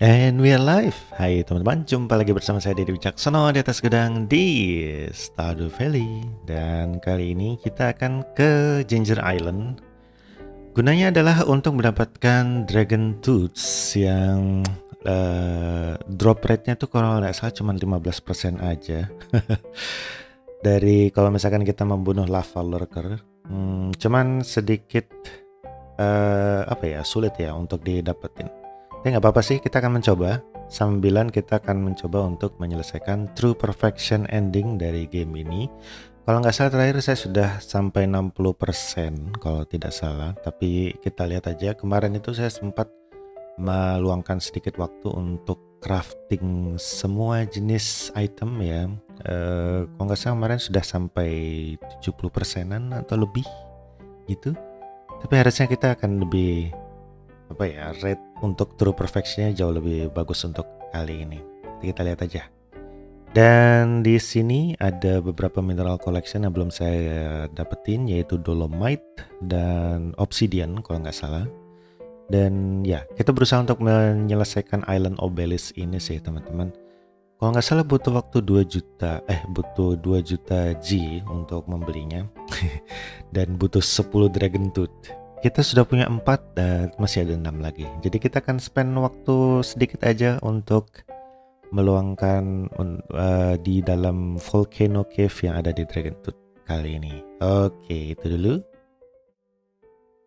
And we are live. Hai teman-teman, jumpa lagi bersama saya Deddy Wicaksono di atas gedang di Stardew Valley. Dan kali ini kita akan ke Ginger Island. Gunanya adalah untuk mendapatkan Dragon Tooth yang uh, drop rate-nya tuh kalau nggak salah cuma 15% aja. Dari kalau misalkan kita membunuh lava lurker, hmm, cuman sedikit uh, apa ya sulit ya untuk didapetin tapi nggak apa-apa sih, kita akan mencoba. Sambilan kita akan mencoba untuk menyelesaikan true perfection ending dari game ini. Kalau nggak salah terakhir saya sudah sampai 60% kalau tidak salah. Tapi kita lihat aja, kemarin itu saya sempat meluangkan sedikit waktu untuk crafting semua jenis item ya. E, kalau nggak salah kemarin sudah sampai 70 persenan atau lebih gitu. Tapi harusnya kita akan lebih apa ya rate untuk true perfectionnya jauh lebih bagus untuk kali ini. Kita lihat aja. Dan di sini ada beberapa mineral collection yang belum saya dapetin yaitu dolomite dan obsidian kalau nggak salah. Dan ya kita berusaha untuk menyelesaikan island obelisk ini sih teman-teman. Kalau nggak salah butuh waktu 2 juta, eh butuh 2 juta G untuk membelinya. dan butuh 10 dragon tooth kita sudah punya empat dan masih ada enam lagi. Jadi kita akan spend waktu sedikit aja untuk meluangkan uh, di dalam volcano cave yang ada di Dragon Tooth kali ini. Oke, itu dulu.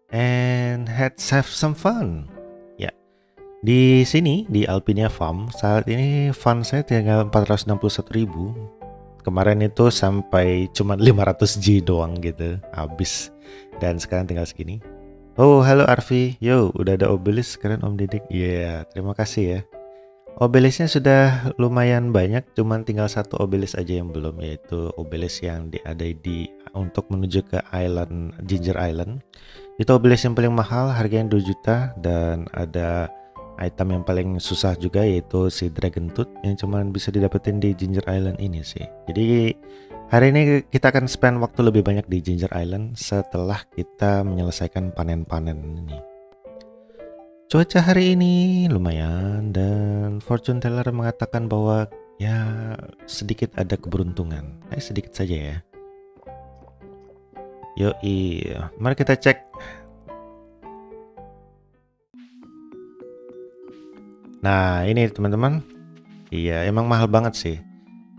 And let's have some fun. Ya, di sini di Alpinia Farm saat ini fun saya tinggal 461 ribu. Kemarin itu sampai cuma 500 G doang gitu, habis. Dan sekarang tinggal segini. Oh, halo Arfi. Yo, udah ada obelis keren Om Didik. Iya, yeah, terima kasih ya. Obelisnya sudah lumayan banyak, cuman tinggal satu obelis aja yang belum yaitu obelis yang ada di untuk menuju ke island Ginger Island. Itu obelis yang paling mahal, harganya 2 juta dan ada item yang paling susah juga yaitu si Dragon Tooth yang cuman bisa didapetin di Ginger Island ini sih. Jadi Hari ini kita akan spend waktu lebih banyak di Ginger Island setelah kita menyelesaikan panen-panen ini. Cuaca hari ini lumayan dan fortune teller mengatakan bahwa ya sedikit ada keberuntungan. Eh sedikit saja ya. Yo iya, mari kita cek. Nah ini teman-teman, iya emang mahal banget sih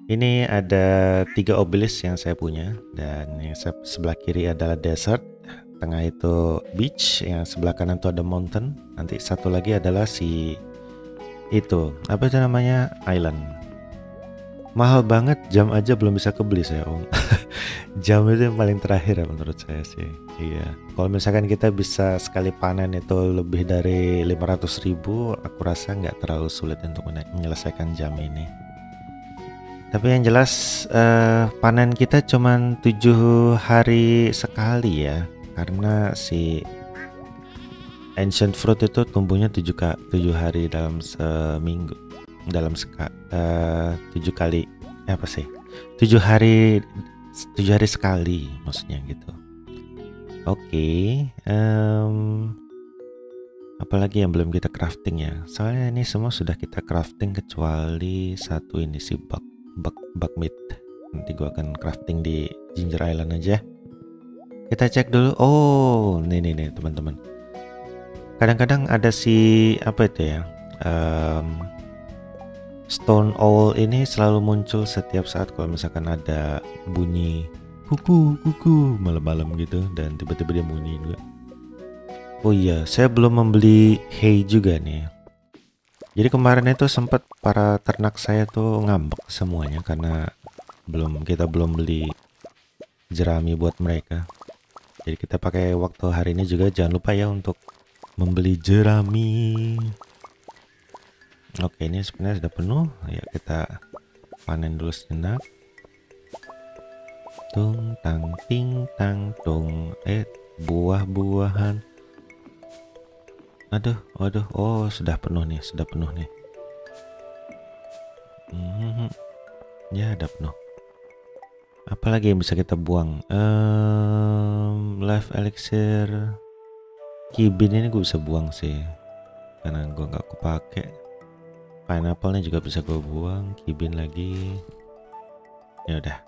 ini ada tiga obelisk yang saya punya dan yang sebelah kiri adalah desert, tengah itu beach, yang sebelah kanan itu ada mountain. Nanti satu lagi adalah si itu apa itu namanya island. Mahal banget, jam aja belum bisa kebeli saya om. jam itu yang paling terakhir ya menurut saya sih. Iya. Kalau misalkan kita bisa sekali panen itu lebih dari 500 ribu, aku rasa nggak terlalu sulit untuk menyelesaikan jam ini. Tapi yang jelas uh, panen kita cuma tujuh hari sekali ya, karena si ancient fruit itu tumbuhnya tujuh ka tujuh hari dalam seminggu, dalam seka uh, tujuh kali eh, apa sih? Tujuh hari tujuh hari sekali maksudnya gitu. Oke, okay, um, apalagi yang belum kita crafting ya? Soalnya ini semua sudah kita crafting kecuali satu ini si bug bug bug meat nanti gua akan crafting di Ginger Island aja. Kita cek dulu. Oh nih nih nih teman-teman. Kadang-kadang ada si apa itu ya um, stone owl ini selalu muncul setiap saat kalau misalkan ada bunyi kuku kuku malam-malam gitu dan tiba-tiba dia bunyi juga oh iya saya belum membeli hay juga nih jadi kemarin itu sempat para ternak saya tuh ngambek semuanya karena belum kita belum beli jerami buat mereka. Jadi kita pakai waktu hari ini juga jangan lupa ya untuk membeli jerami. Oke ini sebenarnya sudah penuh. Ya kita panen dulu sejenak. Tung tang ting tang tung eh buah-buahan Aduh, waduh, oh sudah penuh nih, sudah penuh nih. Hmm, ya ada penuh. Apalagi yang bisa kita buang? Um, life elixir, kibin ini gue bisa buang sih, karena gue nggak kepake. pineapple-nya juga bisa gue buang kibin lagi ya udah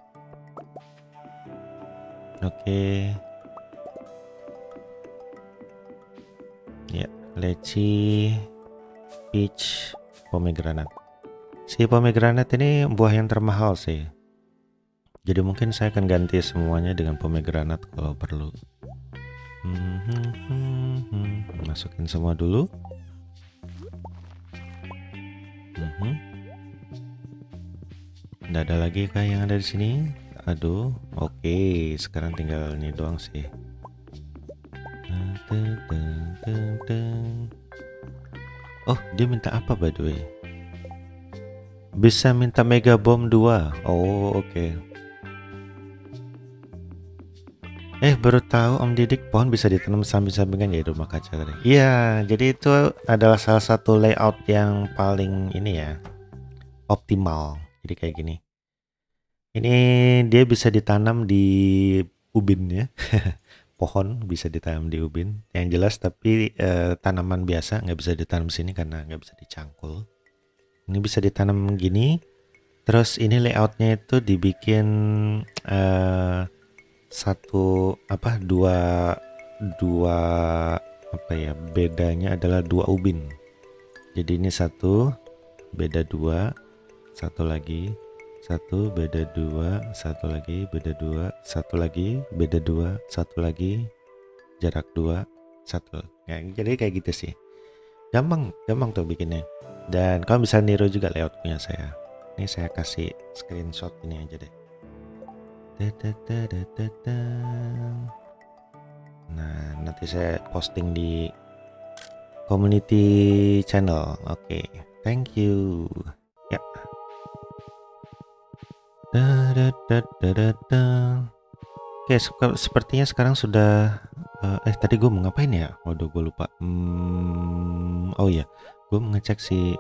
oke ya leci peach pomegranate si pomegranate ini buah yang termahal sih jadi mungkin saya akan ganti semuanya dengan pomegranate kalau perlu hmm. masukin semua dulu hmm. Nggak ada lagi kah yang ada di sini aduh oke okay. sekarang tinggal ini doang sih Oh, dia minta apa by the way? Bisa minta Mega Bomb 2. Oh, oke. Okay. Eh baru tahu Om Didik pohon bisa ditanam samping-sampingan ya rumah kaca tadi. Iya, jadi itu adalah salah satu layout yang paling ini ya optimal. Jadi kayak gini. Ini dia bisa ditanam di ubin ya. pohon bisa ditanam di ubin. Yang jelas tapi eh, tanaman biasa nggak bisa ditanam sini karena nggak bisa dicangkul. Ini bisa ditanam gini. Terus ini layoutnya itu dibikin eh, satu apa dua dua apa ya bedanya adalah dua ubin jadi ini satu beda dua satu lagi satu beda dua. Satu lagi beda dua. Satu lagi beda dua. Satu lagi jarak dua. Satu. Ya, jadi kayak gitu sih. Gampang gampang tuh bikinnya. Dan kamu bisa niru juga layout punya saya. Ini saya kasih screenshot ini aja deh. Nah, nanti saya posting di community channel. Oke, okay. thank you. Ya. Oke, okay, sepertinya sekarang sudah. Uh, eh, tadi gue mau ngapain ya? Waduh, gue lupa. Hmm, oh ya, gue mengecek si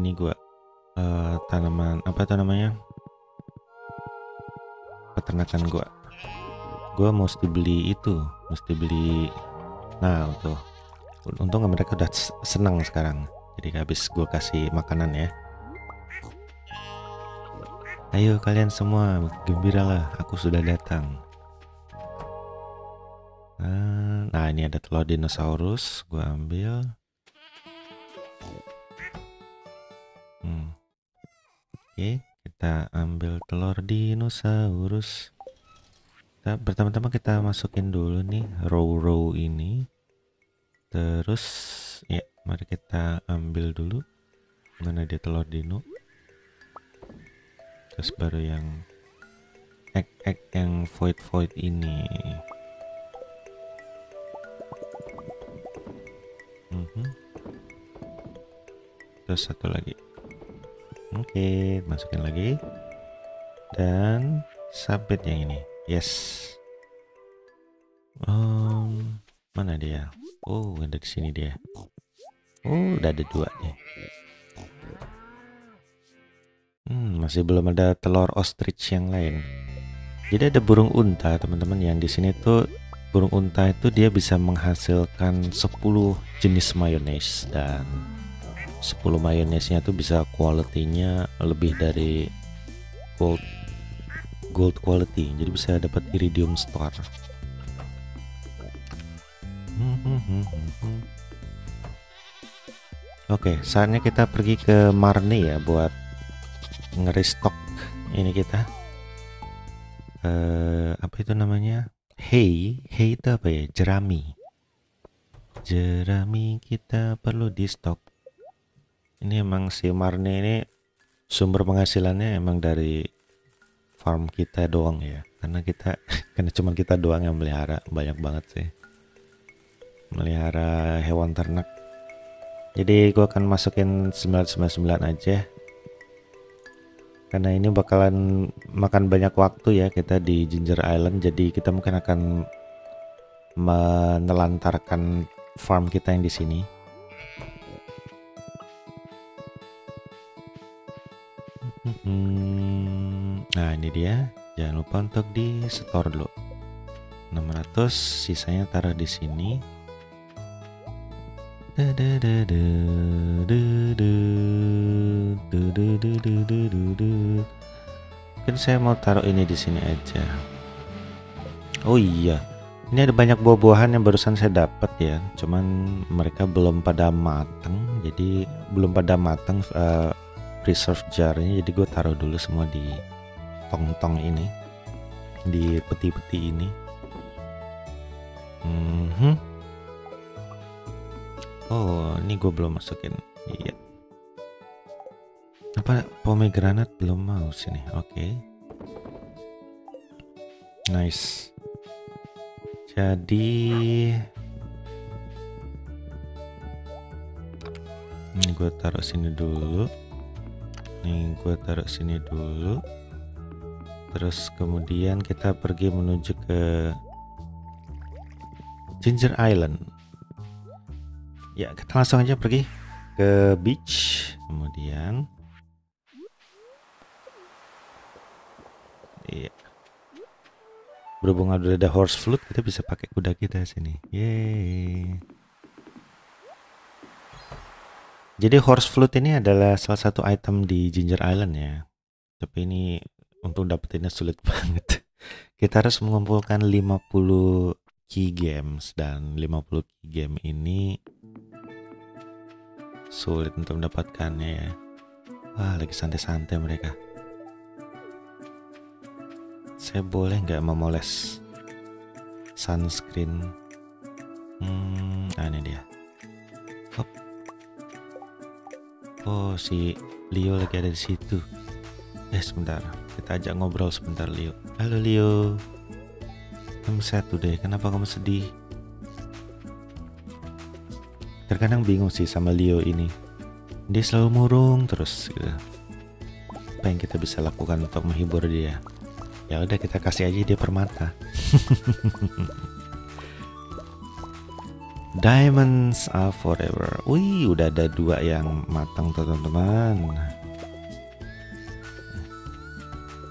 ini gue uh, tanaman apa itu namanya? peternakan gua gua mesti beli itu mesti beli nah tuh untung mereka udah senang sekarang jadi habis gua kasih makanan ya ayo kalian semua gembiralah aku sudah datang. Nah, nah ini ada telur dinosaurus gua ambil. Hmm. oke kita ambil telur dinosaurus. Pertama-tama kita masukin dulu nih row row ini. Terus ya mari kita ambil dulu. Mana dia telur dino terus baru yang egg egg yang void void ini mm -hmm. terus satu lagi Oke, masukin lagi. Dan submit yang ini. Yes. Um, mana dia? Oh, ada di sini dia. Oh, udah ada dua nih. Hmm, masih belum ada telur ostrich yang lain. Jadi ada burung unta, teman-teman, yang di sini tuh burung unta itu dia bisa menghasilkan 10 jenis mayonnaise dan 10 mayonesnya tuh bisa quality-nya lebih dari gold gold quality. Jadi bisa dapat iridium star. Oke, okay, saatnya kita pergi ke Marne ya buat ngerestock ini kita. Uh, apa itu namanya? Hey, hey itu apa ya? Jerami. Jerami kita perlu di stok ini emang si Marne ini sumber penghasilannya emang dari farm kita doang ya karena kita karena cuma kita doang yang melihara banyak banget sih melihara hewan ternak jadi gue akan masukin 999 aja karena ini bakalan makan banyak waktu ya kita di Ginger Island jadi kita mungkin akan menelantarkan farm kita yang di sini nah ini dia. Jangan lupa untuk di store dulu. 600 sisanya taruh di sini. Mungkin saya mau taruh ini di sini aja. Oh iya, ini ada banyak buah-buahan yang barusan saya dapat ya. Cuman mereka belum pada matang, jadi belum pada matang uh, preserve jarnya. Jadi gue taruh dulu semua di tong-tong ini, di peti-peti ini. Mm -hmm. Oh, ini gue belum masukin. Iya. Apa pomegranate belum mau sini? Oke. Okay. Nice. Jadi ini gue taruh sini dulu. Ini gue taruh sini dulu. Terus kemudian kita pergi menuju ke Ginger Island. Ya, kita langsung aja pergi ke beach. Kemudian. Iya. Berhubung ada horse flute kita bisa pakai kuda kita sini. Yeay. Jadi horse flute ini adalah salah satu item di Ginger Island ya. Tapi ini untuk dapetinnya sulit banget. Kita harus mengumpulkan 50 key games dan 50 key game ini sulit untuk mendapatkannya ya. Wah lagi santai-santai mereka. Saya boleh nggak memoles sunscreen? Hmm ah ini dia. Hop. oh si Leo lagi ada di situ. Eh sebentar. Kita ajak ngobrol sebentar Leo. Halo Leo. Kamu sehat tuh deh kenapa kamu sedih terkadang bingung sih sama Leo ini dia selalu murung terus gitu. apa yang kita bisa lakukan untuk menghibur dia ya udah kita kasih aja dia permata Diamonds are forever. Wih, udah ada dua yang matang tuh teman-teman.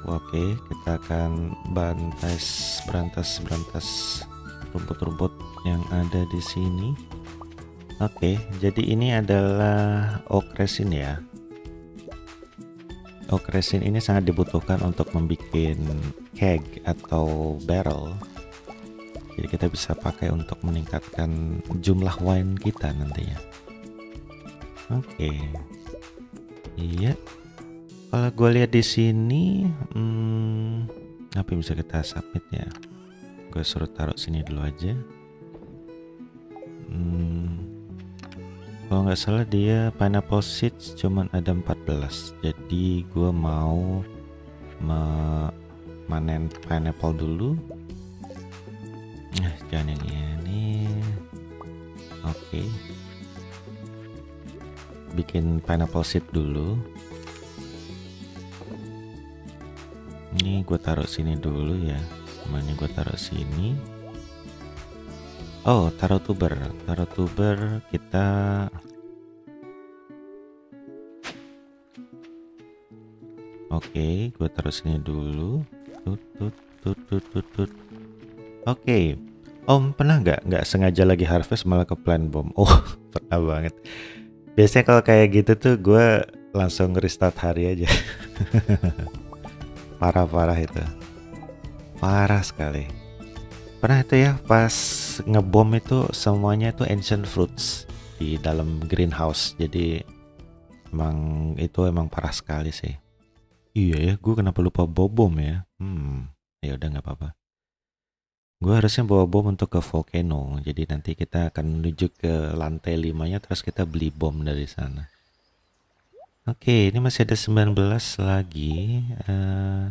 Oke, kita akan bantai berantas berantas rumput-rumput yang ada di sini. Oke, jadi ini adalah oak resin ya. Oak resin ini sangat dibutuhkan untuk membuat keg atau barrel. Jadi kita bisa pakai untuk meningkatkan jumlah wine kita nantinya. Oke. Iya. Kalau gue lihat di sini hmm, apa yang bisa kita submit ya? Gue suruh taruh sini dulu aja. Hmm, kalau nggak salah dia pineapple seeds cuman ada 14 jadi gue mau memanen pineapple dulu. Nah jangan yang ini. Oke. Bikin pineapple seed dulu. Ini gue taruh sini dulu ya. Semuanya gue taruh sini Oh, taruh tuber. Taruh tuber kita Oke, gue taruh sini dulu. Tut tut tut tut tut. Oke. Om pernah nggak nggak sengaja lagi harvest malah ke plant bomb? Oh, pernah banget. Biasanya kalau kayak gitu tuh gue langsung restart hari aja. Parah-parah itu. Parah sekali pernah itu ya pas ngebom itu semuanya itu ancient fruits di dalam greenhouse. Jadi emang itu emang parah sekali sih. Iya ya gue kenapa lupa bawa bom ya? Hmm ya udah nggak apa-apa. Gue harusnya bawa bom untuk ke volcano. Jadi nanti kita akan menuju ke lantai limanya terus kita beli bom dari sana. Oke ini masih ada 19 lagi. Uh,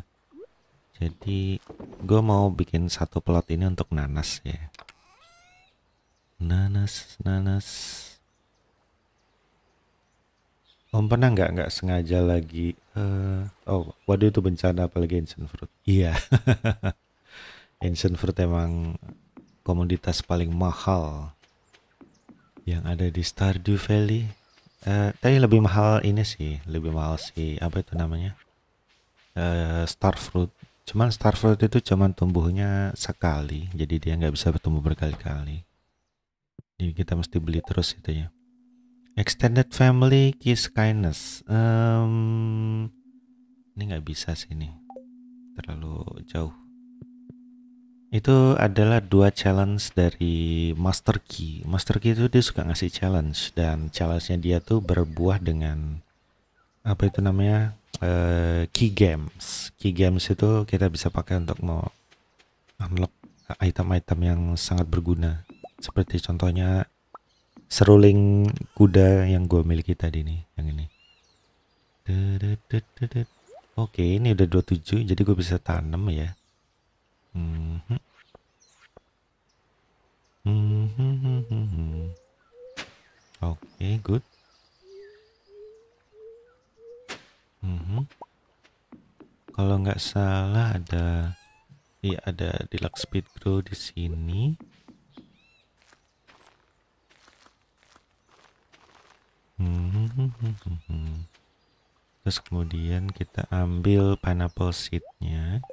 jadi gue mau bikin satu plot ini untuk nanas ya. Nanas nanas. Om pernah nggak nggak sengaja lagi uh, oh waduh itu bencana apalagi ancient fruit. Iya. Ancient fruit emang komoditas paling mahal yang ada di Stardew Valley. Uh, tapi lebih mahal ini sih lebih mahal sih apa itu namanya? Uh, Starfruit Cuman starfruit itu cuman tumbuhnya sekali, jadi dia nggak bisa bertumbuh berkali-kali. Jadi kita mesti beli terus itu ya. Extended family kiss kindness. Um, ini nggak bisa sih ini, terlalu jauh. Itu adalah dua challenge dari Master Key. Master Key itu dia suka ngasih challenge dan challenge-nya dia tuh berbuah dengan apa itu namanya uh, key games. Key games itu kita bisa pakai untuk mau unlock item-item yang sangat berguna. Seperti contohnya seruling kuda yang gue miliki tadi nih, yang ini. Oke, ini udah 27, jadi gue bisa tanam ya. -hmm. Mm -hmm. Oke, okay, good. Mm -hmm. Kalau nggak salah ada, iya ada deluxe speed grow di sini. -hmm. Terus kemudian kita ambil pineapple seednya.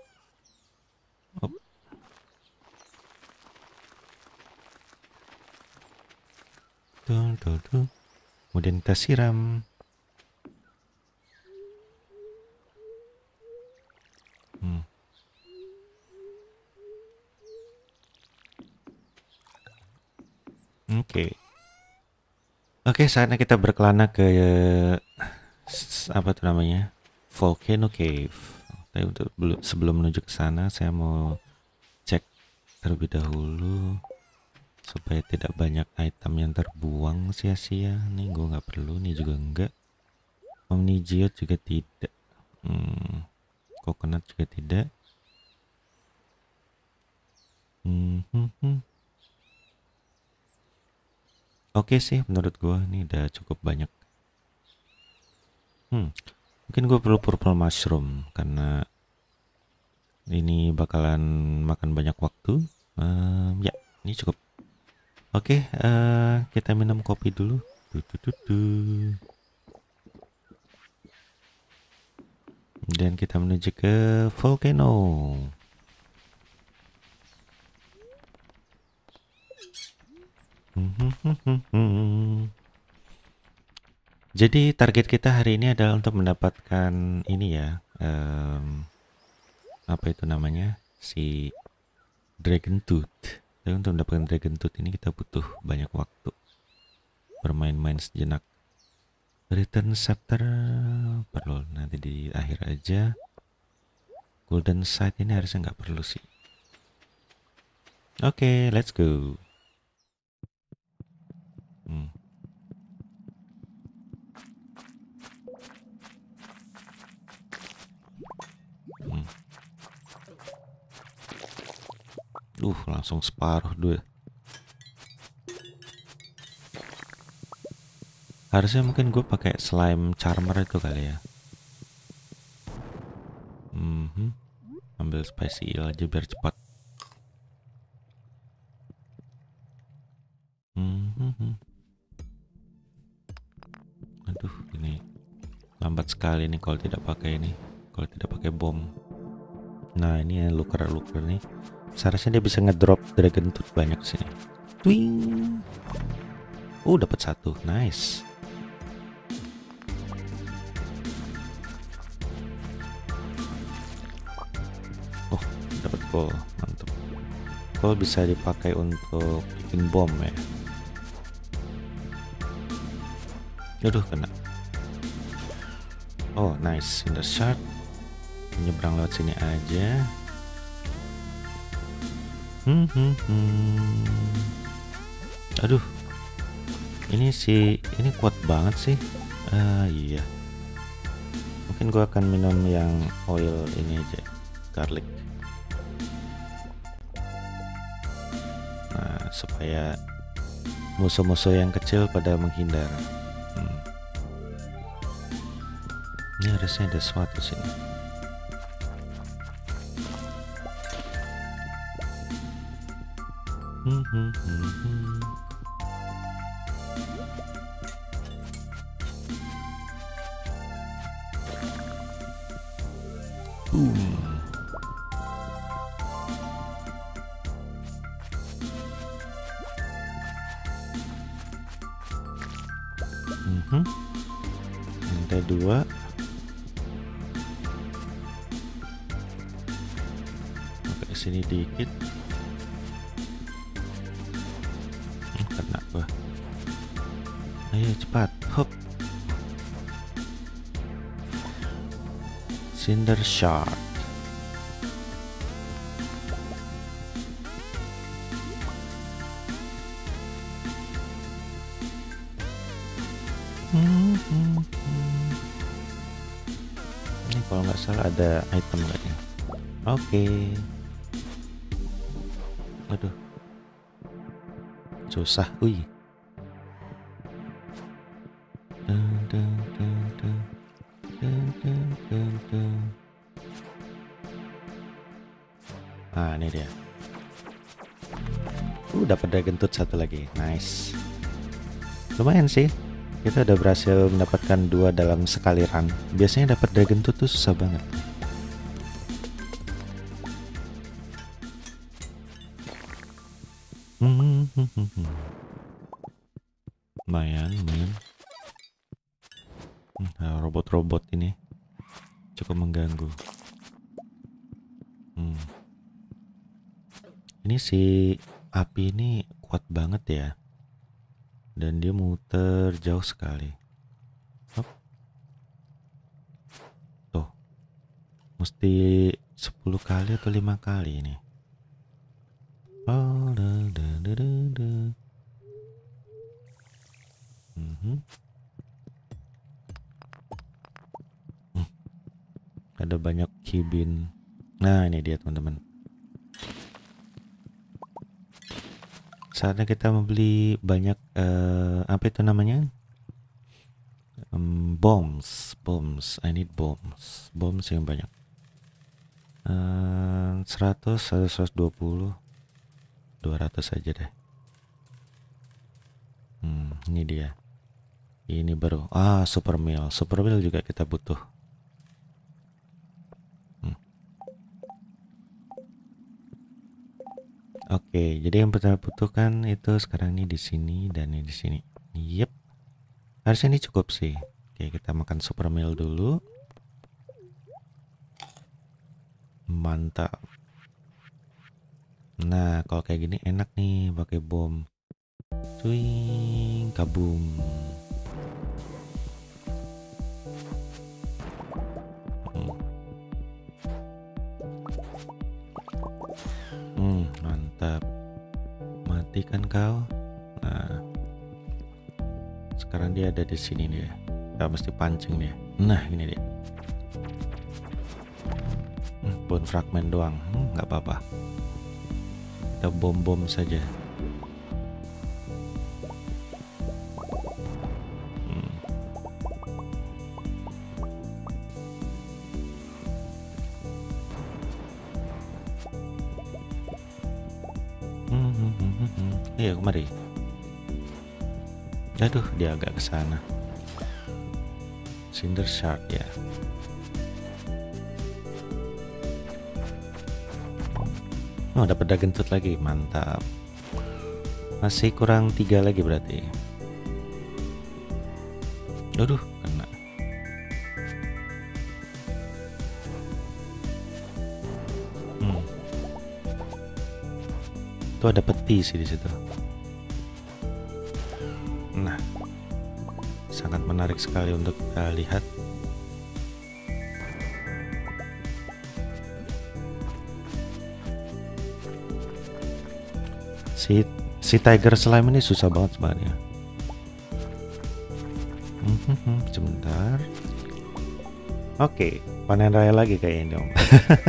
Kemudian kita siram. Hmm. Oke. Okay. Okay, saatnya kita berkelana ke apa tuh namanya? Volcano Cave. Tapi untuk sebelum menuju ke sana, saya mau cek terlebih dahulu supaya tidak banyak item yang terbuang sia-sia nih gue nggak perlu nih juga enggak omnigiot juga tidak hmm, coconut juga tidak. Hmm, hmm, hmm. oke okay sih menurut gue ini udah cukup banyak. Hmm, mungkin gue perlu purple mushroom karena ini bakalan makan banyak waktu. Um, ya ini cukup. Oke, uh, kita minum kopi dulu. Dan kita menuju ke volcano. Jadi target kita hari ini adalah untuk mendapatkan ini ya, um, apa itu namanya, si dragon tooth. Tapi untuk mendapatkan Dragon Tooth ini kita butuh banyak waktu bermain-main sejenak. Return Scepter perlu nanti di akhir aja. Golden Sight ini harusnya nggak perlu sih. Oke, okay, let's go. Hmm. Hmm. Uh, langsung separuh dulu. Harusnya mungkin gue pakai slime charmer itu kali ya. Mm -hmm. Ambil spicy eel aja biar cepat. -hmm. Aduh, ini lambat sekali nih kalau tidak pakai ini. Kalau tidak pakai bom. Nah, ini ya looker-looker nih Seharusnya dia bisa ngedrop dragon tooth banyak sini. Twing. Oh, dapat satu. Nice. Gold. Mantap. Gold bisa dipakai untuk bikin bom ya. Aduh, kena. Oh, nice. In the shard. Menyeberang lewat sini aja. Hmm, hmm, hmm. Aduh, ini sih ini kuat banget sih. Ah iya. Mungkin gua akan minum yang oil ini aja, garlic. Supaya musuh-musuh yang kecil pada menghindar. Hmm. Ini harusnya ada sesuatu sini. Hmm, hmm, hmm, Mhm. Sini dikit. Hmm, kena gua. Ayo cepat, hop. Cinder Shard. Ini kalau nggak salah ada item lagi. Oke. Aduh. Susah. Wih. Dun, dun, dun, dun. Dun, dun, dun, dun. Ah, ini dia. Uh, dapat dragon tooth satu lagi. Nice. Lumayan sih. Kita udah berhasil mendapatkan dua dalam sekali run. Biasanya dapat dragon tooth tuh susah banget. Si api ini kuat banget ya. Dan dia muter jauh sekali. Hop. Tuh. Mesti 10 kali atau lima kali ini. Oh. Mhm. Hmm. Ada banyak kibin. Nah, ini dia teman-teman. Saatnya kita membeli banyak eh, apa itu namanya? Em, bombs, bombs. I need bombs. Bombs yang banyak. Eh, 100, 120, 200 saja deh. Hmm, ini dia. Ini baru. Ah, super meal. Super meal juga kita butuh. Oke, jadi yang pertama butuhkan itu sekarang ini di sini dan ini di sini. Yep. Harusnya ini cukup sih. Oke, kita makan super meal dulu. Mantap. Nah, kalau kayak gini enak nih pakai bom. Swing, kabum. Hmm, mantap. Matikan kau. Nah. Sekarang dia ada di sini dia. Kita mesti pancing dia. Nah, ini dia. Hmm, bone fragment doang. Hmm, nggak apa-apa. Kita bom-bom saja. Ke sana. Cinder Shard ya. Oh, dapat dragon tooth lagi, mantap. Masih kurang tiga lagi berarti. Aduh, kena. Hmm. Tuh ada peti sih di situ. Menarik sekali untuk kita lihat. Si si tiger slime ini susah banget sebenarnya. Mhm, Sebentar. Oke, panen raya lagi kayaknya dong.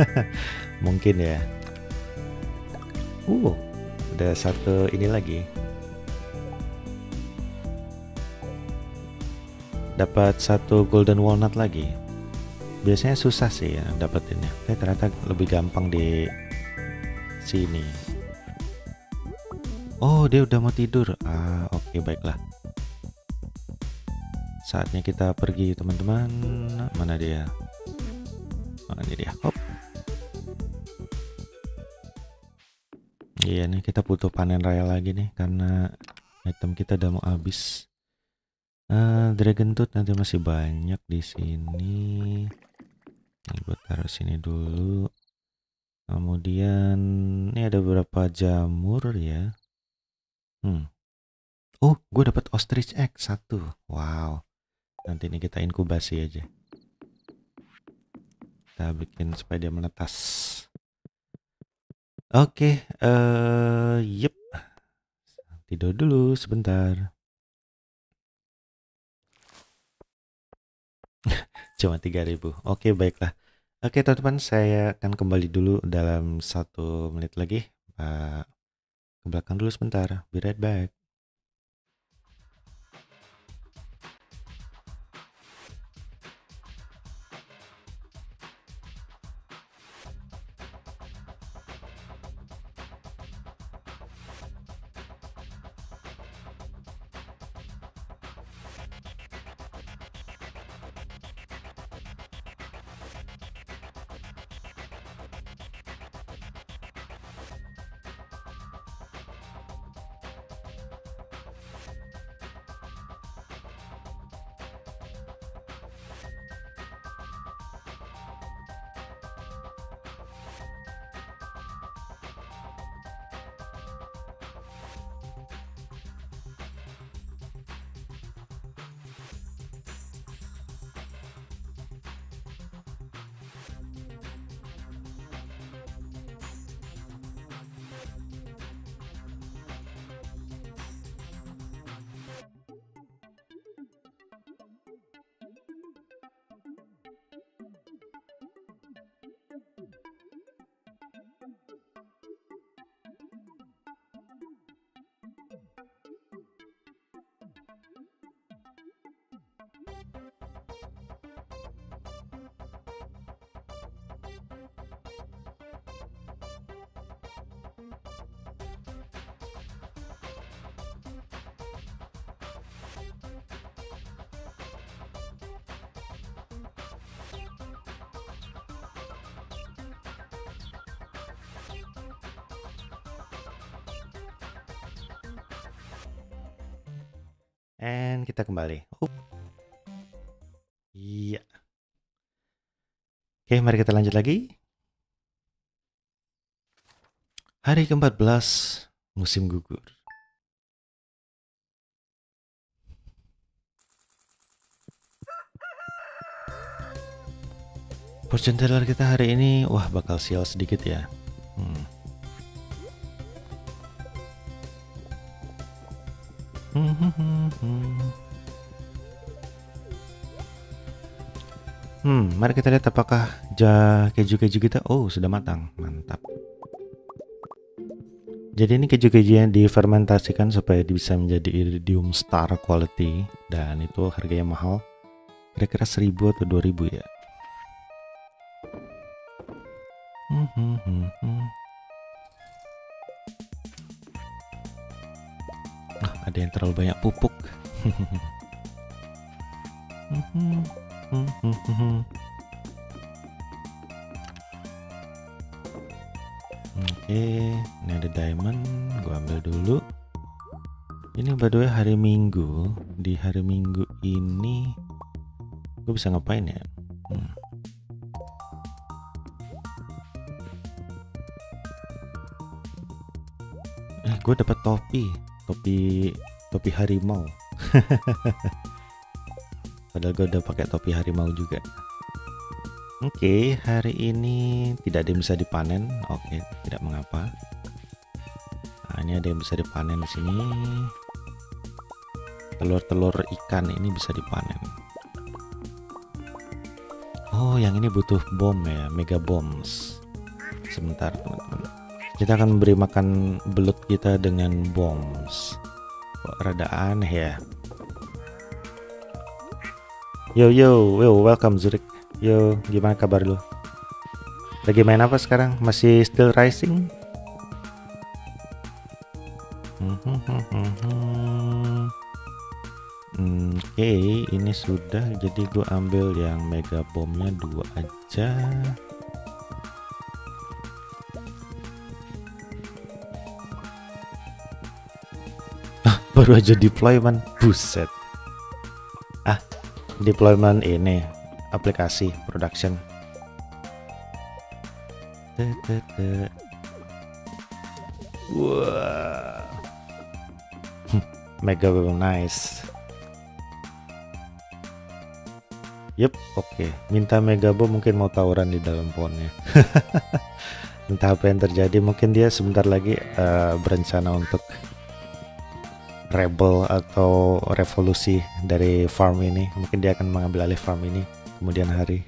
Mungkin ya. Uh, ada satu ini lagi. Dapat satu golden walnut lagi. Biasanya susah sih ya dapetinnya. Tapi ternyata lebih gampang di sini. Oh, dia udah mau tidur. Ah, oke baiklah. Saatnya kita pergi, teman-teman. Mana dia? Mana dia? Hop. Iya nih, kita butuh panen raya lagi nih karena item kita udah mau habis. Uh, Dragon Tooth nanti masih banyak di sini. Ini gue taruh sini dulu. Kemudian ini ada beberapa jamur ya. Hmm. Oh, gue dapat ostrich egg satu. Wow. Nanti ini kita inkubasi aja. Kita bikin supaya dia menetas. Oke, okay, uh, eh, yep. Tidur dulu sebentar. Cuma 3000. Oke, baiklah. Oke, teman-teman, saya akan kembali dulu dalam satu menit lagi. Uh, ke belakang dulu sebentar. Be right back. And kita kembali. Iya. Oke, mari kita lanjut lagi. Hari ke-14 musim gugur. Fortune teller kita hari ini, wah bakal sial sedikit ya. Hmm. Hmm, mari kita lihat apakah keju-keju kita oh sudah matang, mantap. Jadi ini keju-keju yang difermentasikan supaya bisa menjadi iridium star quality dan itu harganya mahal. Kira-kira 1000 atau 2000 ya. Hmm, hmm, hmm, hmm. Ada yang terlalu banyak pupuk Oke, ini ada diamond, gua ambil dulu. Ini by the way hari Minggu. Di hari Minggu ini gue bisa ngapain ya? Hmm. Eh, gue dapat topi topi topi harimau. Padahal gue udah pakai topi harimau juga. Oke okay, hari ini tidak ada yang bisa dipanen. Oke okay, tidak mengapa. Nah, ini ada yang bisa dipanen di sini. Telur-telur ikan ini bisa dipanen. Oh yang ini butuh bom ya mega bombs. Sebentar teman-teman. Kita akan memberi makan belut kita dengan bombs. Kok rada aneh ya. Yo yo, yo, welcome Zurich. Yo, gimana kabar lu? Lagi main apa sekarang? Masih still rising? Oke, okay, ini sudah. Jadi gue ambil yang mega bomnya dua aja. Baru aja deployment buset ah deployment ini aplikasi production Wah. Mega nice. Yep, oke. Okay. Minta Megabo mungkin mau tawuran di dalam pohonnya. Entah apa yang terjadi, mungkin dia sebentar lagi uh, berencana untuk rebel atau revolusi dari farm ini. Mungkin dia akan mengambil alih farm ini kemudian hari.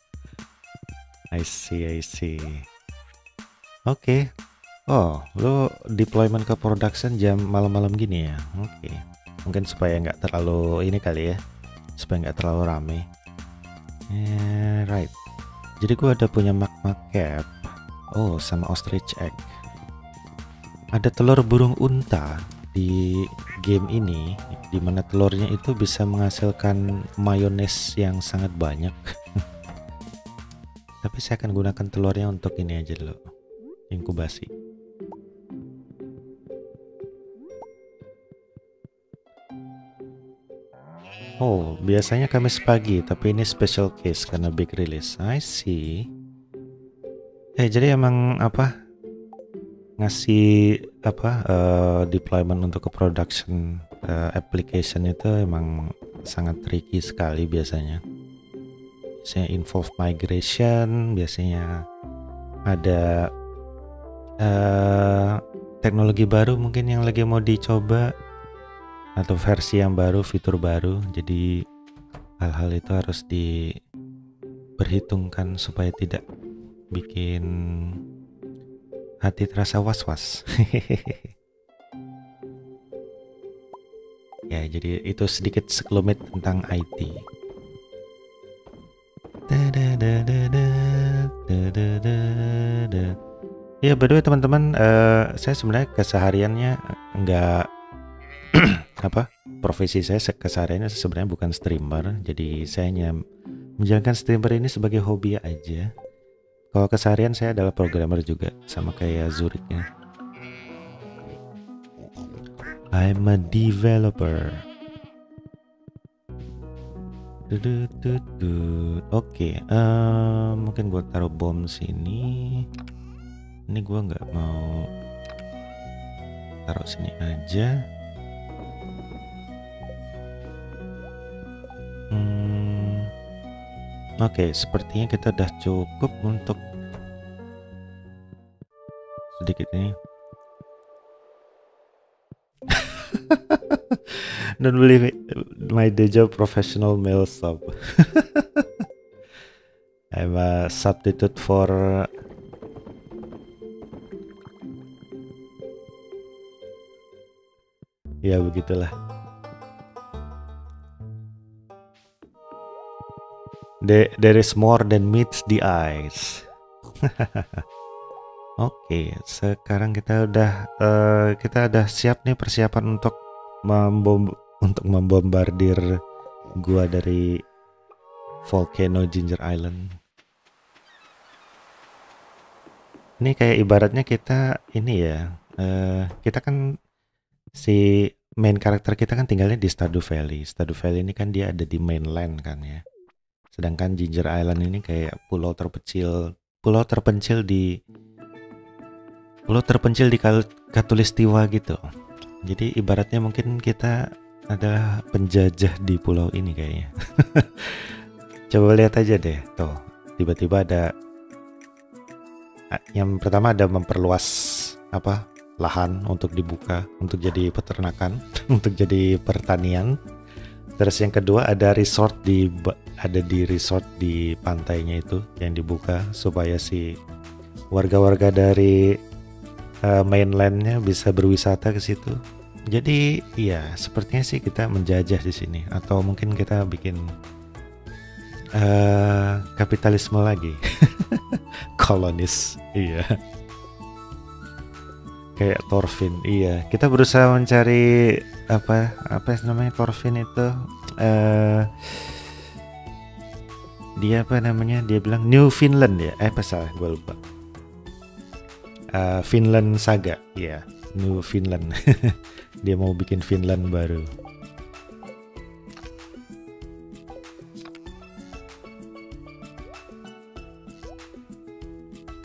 I see, I see. Oke. Okay. Oh, lo deployment ke production jam malam-malam gini ya? Oke. Okay. Mungkin supaya nggak terlalu ini kali ya supaya nggak terlalu rame yeah, right jadi gue ada punya magma cap oh sama ostrich egg ada telur burung unta di game ini di mana telurnya itu bisa menghasilkan mayones yang sangat banyak tapi saya akan gunakan telurnya untuk ini aja dulu inkubasi Oh, biasanya Kamis pagi, tapi ini special case karena big release. I see. Eh, jadi emang apa? Ngasih apa uh, deployment untuk ke production uh, application itu emang sangat tricky sekali biasanya. Biasanya involve migration, biasanya ada uh, teknologi baru mungkin yang lagi mau dicoba atau versi yang baru, fitur baru. Jadi hal-hal itu harus diperhitungkan supaya tidak bikin hati terasa was-was. ya, jadi itu sedikit sekelumit tentang IT. Ya, by the way teman-teman, uh, saya sebenarnya kesehariannya nggak apa profesi saya kesehariannya sebenarnya bukan streamer jadi saya hanya menjalankan streamer ini sebagai hobi aja kalau keseharian saya adalah programmer juga sama kayak Zuriknya I'm a developer Oke, okay, uh, eh, mungkin gue taruh bom sini. Ini gue nggak mau taruh sini aja. Hmm, Oke, sepertinya kita udah cukup untuk sedikit ini. Don't believe it. my day job professional mail sub. I'm a substitute for ya begitulah. There, is more than meets the eyes. Oke, okay, sekarang kita udah uh, kita udah siap nih persiapan untuk membom untuk membombardir gua dari volcano Ginger Island. Ini kayak ibaratnya kita ini ya, uh, kita kan si main karakter kita kan tinggalnya di Stardew Valley. Stardew Valley ini kan dia ada di mainland kan ya. Sedangkan Ginger Island ini kayak pulau terpencil, pulau terpencil di pulau terpencil di Katulistiwa gitu. Jadi ibaratnya mungkin kita adalah penjajah di pulau ini kayaknya. Coba lihat aja deh, tuh tiba-tiba ada yang pertama ada memperluas apa lahan untuk dibuka untuk jadi peternakan, untuk jadi pertanian. Terus yang kedua ada resort di ada di resort di pantainya itu yang dibuka supaya si warga-warga dari uh, mainlandnya bisa berwisata ke situ. Jadi iya sepertinya sih kita menjajah di sini atau mungkin kita bikin uh, kapitalisme lagi, kolonis, iya. Kayak Torfin, iya. Kita berusaha mencari apa apa namanya Thorfinn itu uh, dia apa namanya dia bilang New Finland ya? Eh apa salah? Gue lupa. Uh, Finland Saga ya yeah, New Finland. Dia mau bikin Finland baru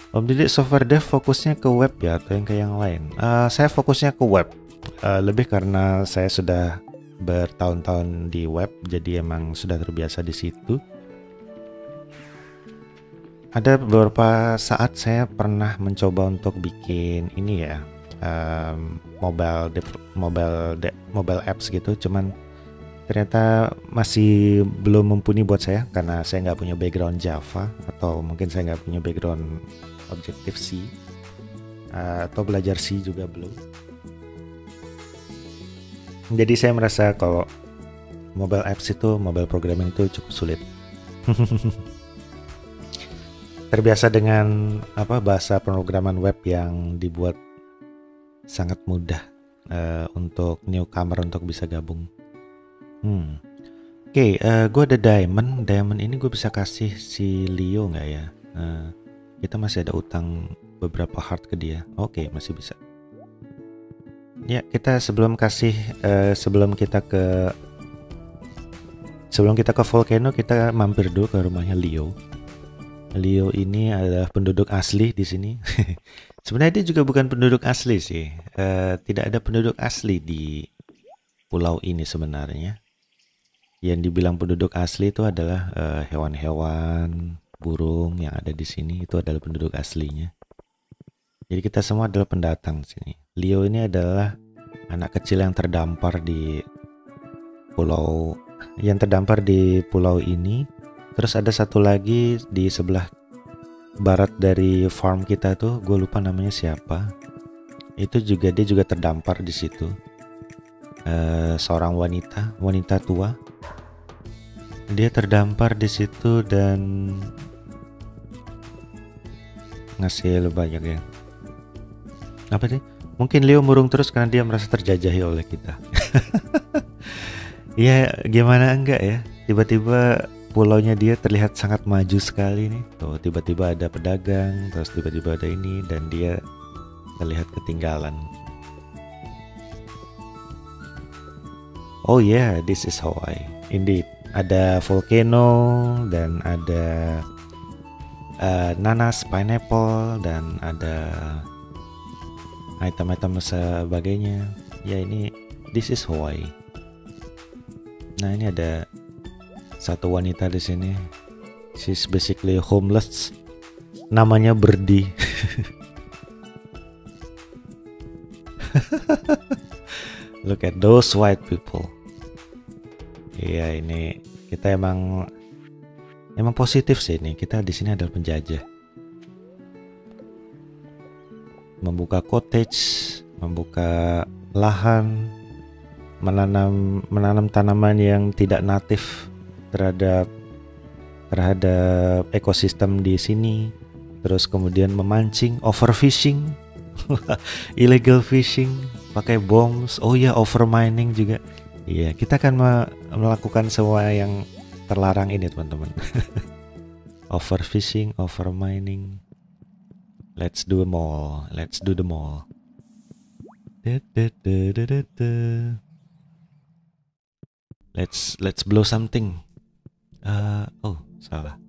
Om Didik software dev fokusnya ke web ya atau yang ke yang lain? Uh, saya fokusnya ke web, uh, lebih karena saya sudah bertahun-tahun di web, jadi emang sudah terbiasa di situ. Ada beberapa saat saya pernah mencoba untuk bikin ini ya, um, mobile dev, mobile de, mobile apps gitu, cuman ternyata masih belum mumpuni buat saya karena saya nggak punya background Java atau mungkin saya nggak punya background Objective C uh, atau belajar C juga belum. Jadi saya merasa kalau mobile apps itu, mobile programming itu cukup sulit. Terbiasa dengan apa bahasa pemrograman web yang dibuat sangat mudah uh, untuk newcomer untuk bisa gabung. Hmm. Oke, okay, uh, gue ada diamond. Diamond ini gue bisa kasih si Leo nggak ya? Uh, kita masih ada utang beberapa heart ke dia. Oke, okay, masih bisa. Ya, kita sebelum kasih uh, sebelum kita ke sebelum kita ke volcano kita mampir dulu ke rumahnya Leo. Leo ini adalah penduduk asli di sini. Sebenarnya dia juga bukan penduduk asli sih. Uh, tidak ada penduduk asli di pulau ini sebenarnya. Yang dibilang penduduk asli itu adalah eh, hewan-hewan, uh, burung yang ada di sini itu adalah penduduk aslinya. Jadi kita semua adalah pendatang sini. Leo ini adalah anak kecil yang terdampar di pulau yang terdampar di pulau ini. Terus ada satu lagi di sebelah barat dari farm kita tuh, gue lupa namanya siapa. Itu juga dia juga terdampar di situ. Uh, seorang wanita, wanita tua. Dia terdampar di situ dan ngasih lo banyak ya. Apa sih? Mungkin Leo murung terus karena dia merasa terjajahi oleh kita. Ya gimana enggak ya? Tiba-tiba pulaunya dia terlihat sangat maju sekali nih. Tuh tiba-tiba ada pedagang terus tiba-tiba ada ini dan dia terlihat ketinggalan. Oh yeah this is Hawaii indeed ada volcano dan ada uh, nanas, pineapple dan ada item-item sebagainya. Ya ini this is Hawaii. Nah ini ada satu wanita di sini. She's basically homeless. Namanya Berdi. Look at those white people. Iya ini kita emang emang positif sih ini. Kita di sini adalah penjajah. Membuka cottage membuka lahan menanam menanam tanaman yang tidak natif terhadap terhadap ekosistem di sini. Terus kemudian memancing overfishing illegal fishing pakai bombs. Oh ya over mining juga. Iya kita akan melakukan semua yang terlarang ini teman-teman. Overfishing over mining let's do them all let's do them all let's let's blow something. Uh, oh salah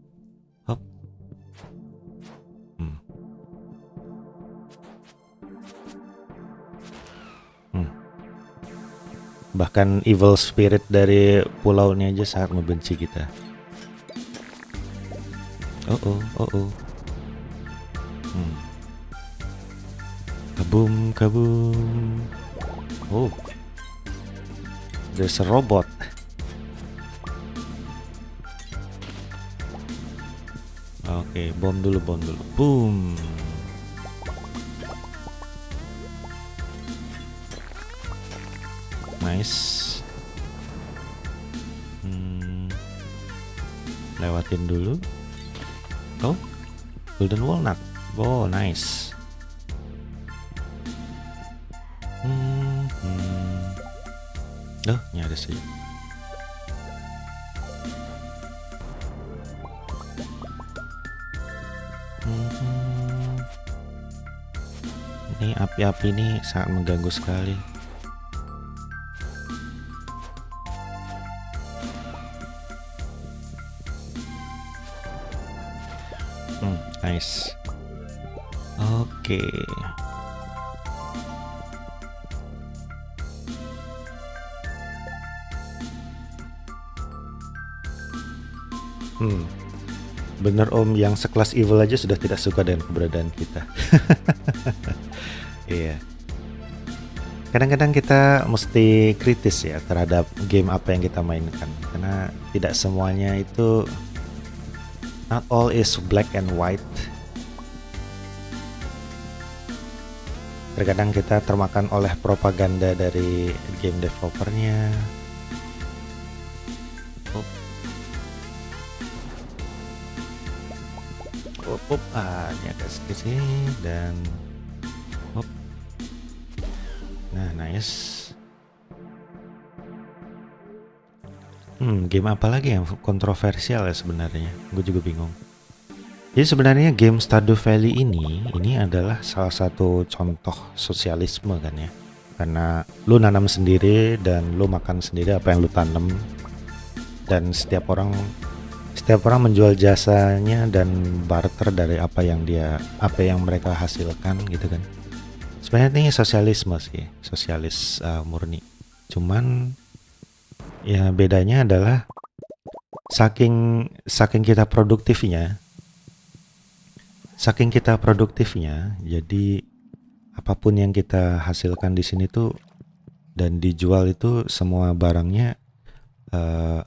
Bahkan evil spirit dari pulau ini aja sangat membenci kita. Oh oh, oh oh. Hmm. Kabum, kabum. Oh. There's a robot. Oke, okay, bom dulu, bom dulu. Boom. Nice. Hmm, lewatin dulu. Oh golden walnut. Oh nice. Hmm, hmm. oh nyaris sih. Hmm. ini api-api ini sangat mengganggu sekali Nice. Oke. Hmm. Bener Om, yang sekelas evil aja sudah tidak suka dengan keberadaan kita. iya. Kadang-kadang kita mesti kritis ya terhadap game apa yang kita mainkan karena tidak semuanya itu not all is black and white. Terkadang kita termakan oleh propaganda dari game developernya, up, up. ah ini agak ke sini dan nah nice hmm game apa lagi yang kontroversial ya sebenarnya? Gue juga bingung. Jadi sebenarnya game Stardew Valley ini ini adalah salah satu contoh sosialisme kan ya. Karena lu nanam sendiri dan lu makan sendiri apa yang lu tanam. Dan setiap orang setiap orang menjual jasanya dan barter dari apa yang dia apa yang mereka hasilkan gitu kan. Sebenarnya ini sosialisme sih sosialis uh, murni. Cuman ya bedanya adalah saking saking kita produktifnya saking kita produktifnya jadi apa pun yang kita hasilkan di sini tuh dan dijual itu semua barangnya uh,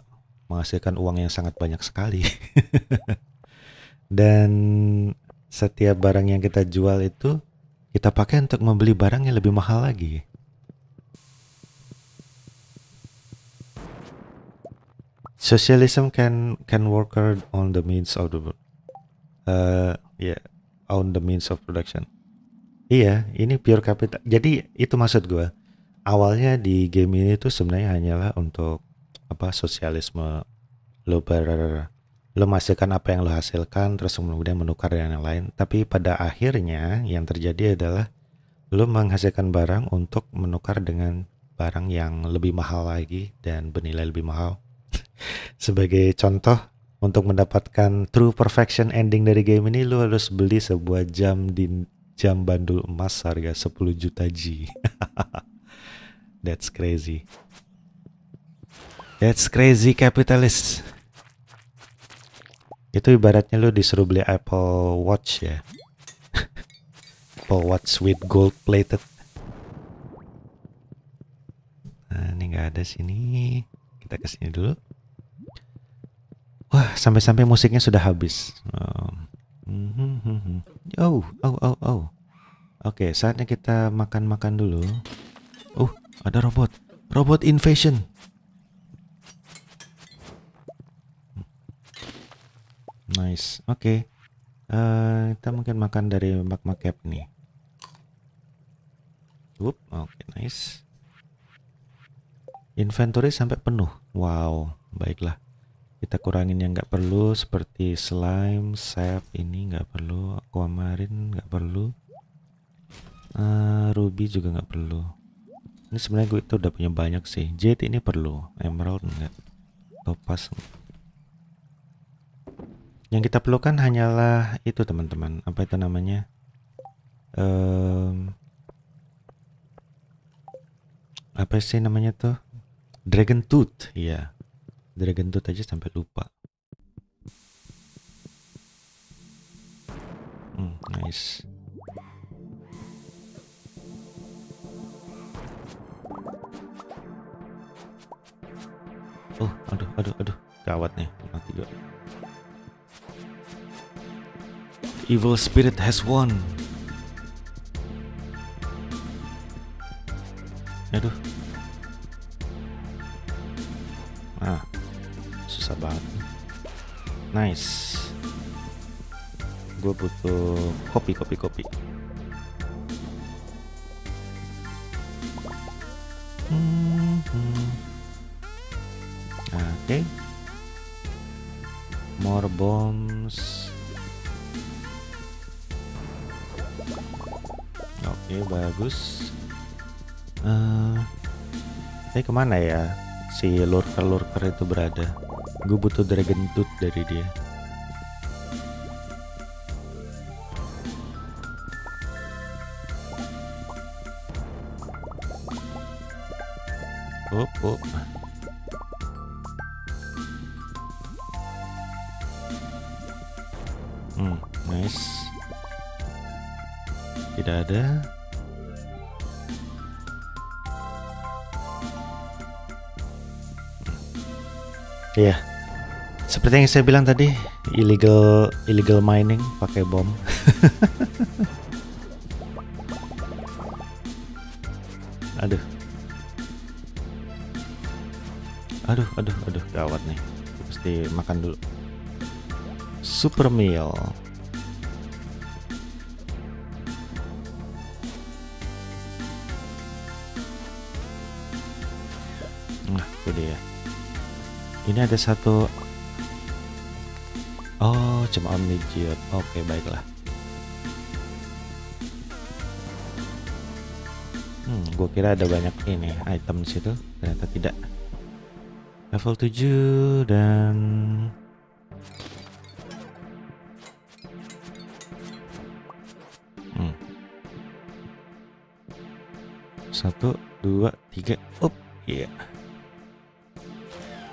menghasilkan uang yang sangat banyak sekali. Dan setiap barang yang kita jual itu kita pakai untuk membeli barang yang lebih mahal lagi. Socialism can can work on the means of the uh, yeah on the means of production. Iya, ini pure capital. Jadi itu maksud gue. Awalnya di game ini tuh sebenarnya hanyalah untuk apa sosialisme lo ber lo menghasilkan apa yang lo hasilkan terus kemudian menukar dengan yang lain tapi pada akhirnya yang terjadi adalah lo menghasilkan barang untuk menukar dengan barang yang lebih mahal lagi dan bernilai lebih mahal sebagai contoh untuk mendapatkan true perfection ending dari game ini lo harus beli sebuah jam di jam bandul emas harga 10 juta G that's crazy That's crazy capitalist. Itu ibaratnya lu disuruh beli Apple Watch ya. Apple Watch with gold plated. Nah, ini nggak ada sini. Kita ke sini dulu. Wah, sampai-sampai musiknya sudah habis. Oh, oh, oh, oh. Oke, saatnya kita makan-makan dulu. Oh, ada robot. Robot invasion. Nice. Oke. Okay. Uh, eh, kita mungkin makan dari magma cap nih. Oke, okay, nice. Inventory sampai penuh. Wow, baiklah. Kita kurangin yang nggak perlu seperti slime, sap ini nggak perlu, aquamarine nggak perlu, uh, ruby juga nggak perlu. Ini sebenarnya gue itu udah punya banyak sih. Jade ini perlu, emerald enggak, topaz. Yang kita perlukan hanyalah itu teman-teman. Apa itu namanya? Um, apa sih namanya tuh? Dragon Tooth, iya. Dragon Tooth aja sampai lupa. Hmm, nice. Oh, aduh, aduh, aduh, gawat nih, mati gue. Evil spirit has won. Aduh. Ah, susah banget. Nice. Gue butuh kopi, kopi, kopi. Hmm. Oke. Okay. More bombs. Oke bagus uh, Ini ke mana ya Si lurker-lurker itu berada Gue butuh dragon tooth dari dia Seperti yang saya bilang tadi, illegal illegal mining pakai bom. aduh. Aduh, aduh, aduh, gawat nih. Pasti makan dulu. Super meal. Nah, itu dia. Ini ada satu Oh, cuma omnigiot. Oke, baiklah. Hmm, gue kira ada banyak ini item di situ, ternyata tidak. Level 7 dan Hmm. Satu, dua, tiga, up, iya.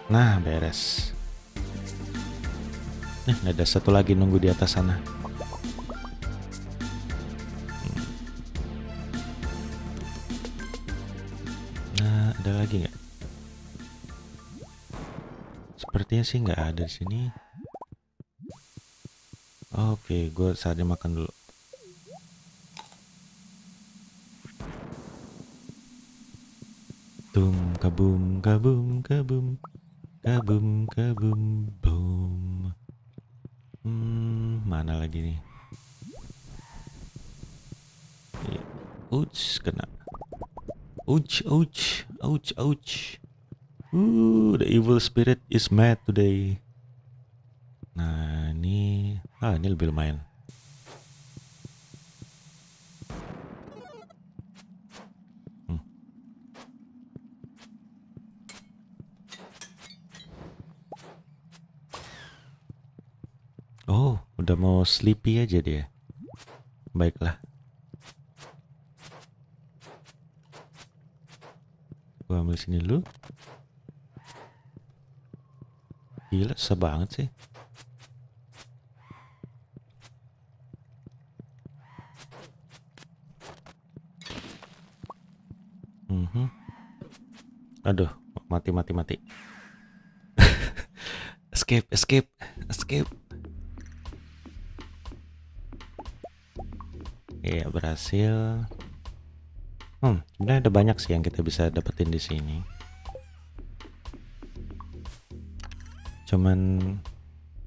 Nah, beres. Nih, ada satu lagi nunggu di atas sana. Nah, ada lagi nggak? Sepertinya sih nggak ada di sini. Oke, gue saatnya makan dulu. Tung kabum kabum kabum kabum kabum. Hmm, mana lagi nih? Iya. Uch, kena. Ouch, ouch, ouch, ouch. Ooh, the evil spirit is mad today. Nah, ini... Ah, ini lebih lumayan. Hmm. Oh, udah mau sleepy aja dia. Baiklah. Gua ambil sini dulu. Gila, susah banget sih. Mhm. Aduh, mati mati mati. escape, escape, escape. Iya, berhasil. Hmm, sebenarnya ada banyak sih yang kita bisa dapetin di sini. Cuman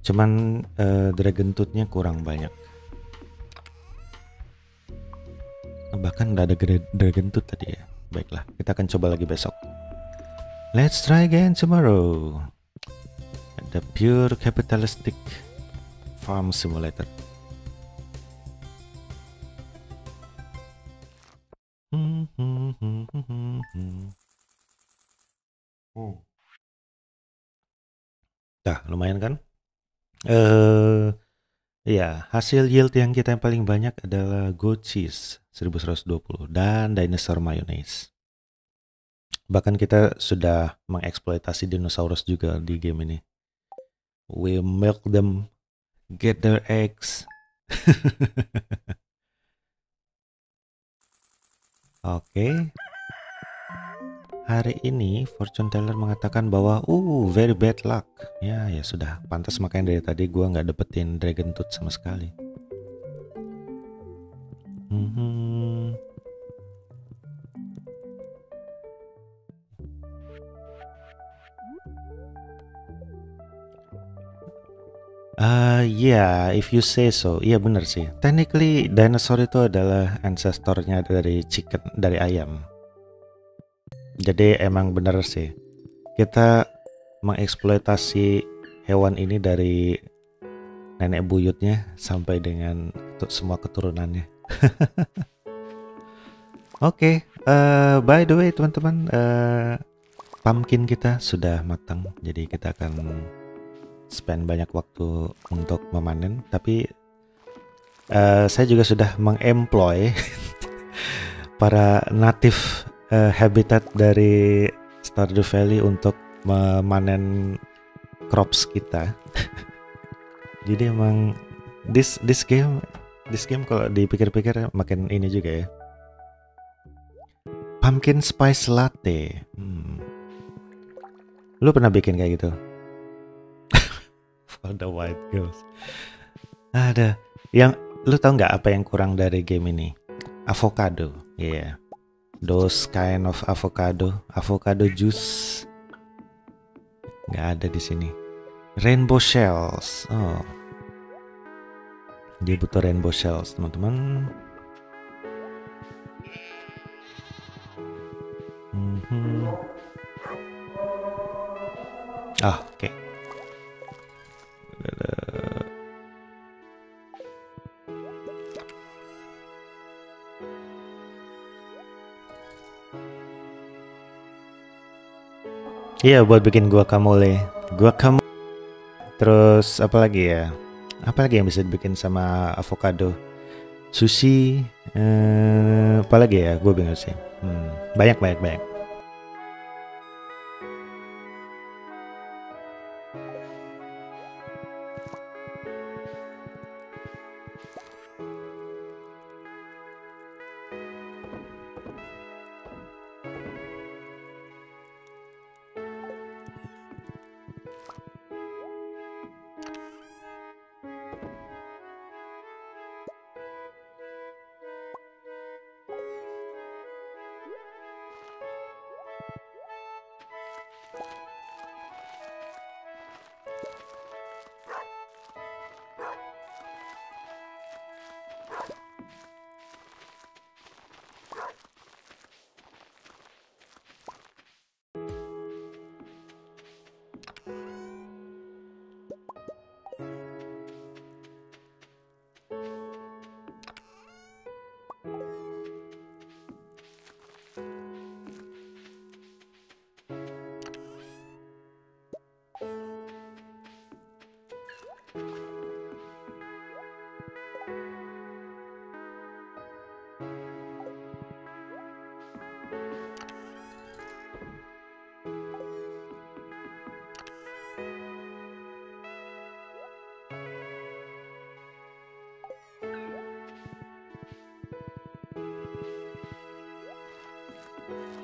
cuman uh, dragon tooth-nya kurang banyak. Bahkan nggak ada dragon tooth tadi ya. Baiklah, kita akan coba lagi besok. Let's try again tomorrow. The pure capitalistic farm simulator. Lumayan kan? Eh, ya, hasil yield yang kita yang paling banyak adalah goat cheese 1120 dan dinosaur mayonnaise. Bahkan kita sudah mengeksploitasi dinosaurus juga di game ini. We milk them, get their eggs. Oke. Okay. Hari ini fortune teller mengatakan bahwa uh very bad luck. Ya ya sudah pantas makanya dari tadi gua nggak dapetin dragon tooth sama sekali. Mm -hmm. Uh, yeah, if you say so. Iya bener sih. Technically dinosaur itu adalah ancestornya dari chicken, dari ayam. Jadi emang bener sih. Kita mengeksploitasi hewan ini dari nenek buyutnya sampai dengan semua keturunannya. Oke, okay, uh, by the way teman-teman, uh, pumpkin kita sudah matang, jadi kita akan spend banyak waktu untuk memanen tapi uh, saya juga sudah mengemploy para native uh, habitat dari Stardew Valley untuk memanen crops kita. Jadi emang this this game this game kalau dipikir-pikir makin ini juga ya. Pumpkin spice latte. Hmm. Lu pernah bikin kayak gitu? For the white girls. Ada yang lu tau nggak apa yang kurang dari game ini? Avocado. Iya. Yeah. Those kind of avocado, avocado juice. Nggak ada di sini. Rainbow shells. Oh. Dia butuh rainbow shells, teman-teman. Mm -hmm. Ah, oke. Okay. Iya, buat bikin gua guacamole. kamu. Terus apa lagi ya? Apa lagi yang bisa dibikin sama avocado? Sushi, eh, apa lagi ya? Gue bingung sih. Hmm, banyak banyak banyak. うん。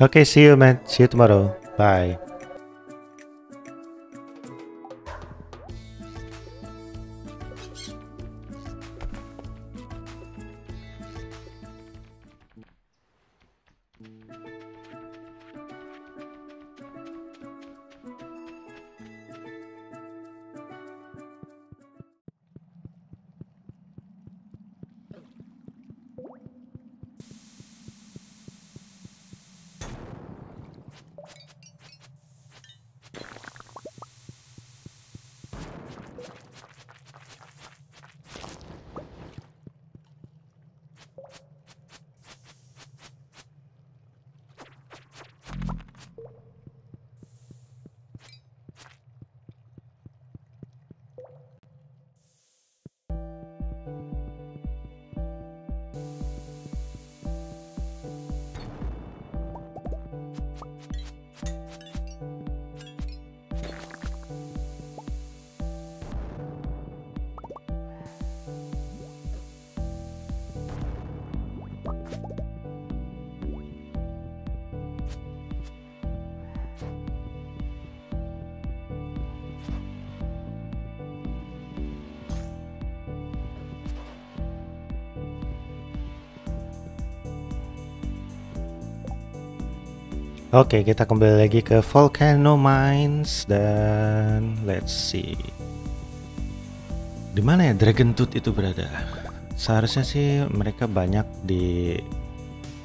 Okay, see you, man. See you tomorrow. Bye. Oke, kita kembali lagi ke Volcano Mines dan let's see. Di mana ya Dragon Tooth itu berada? seharusnya sih mereka banyak di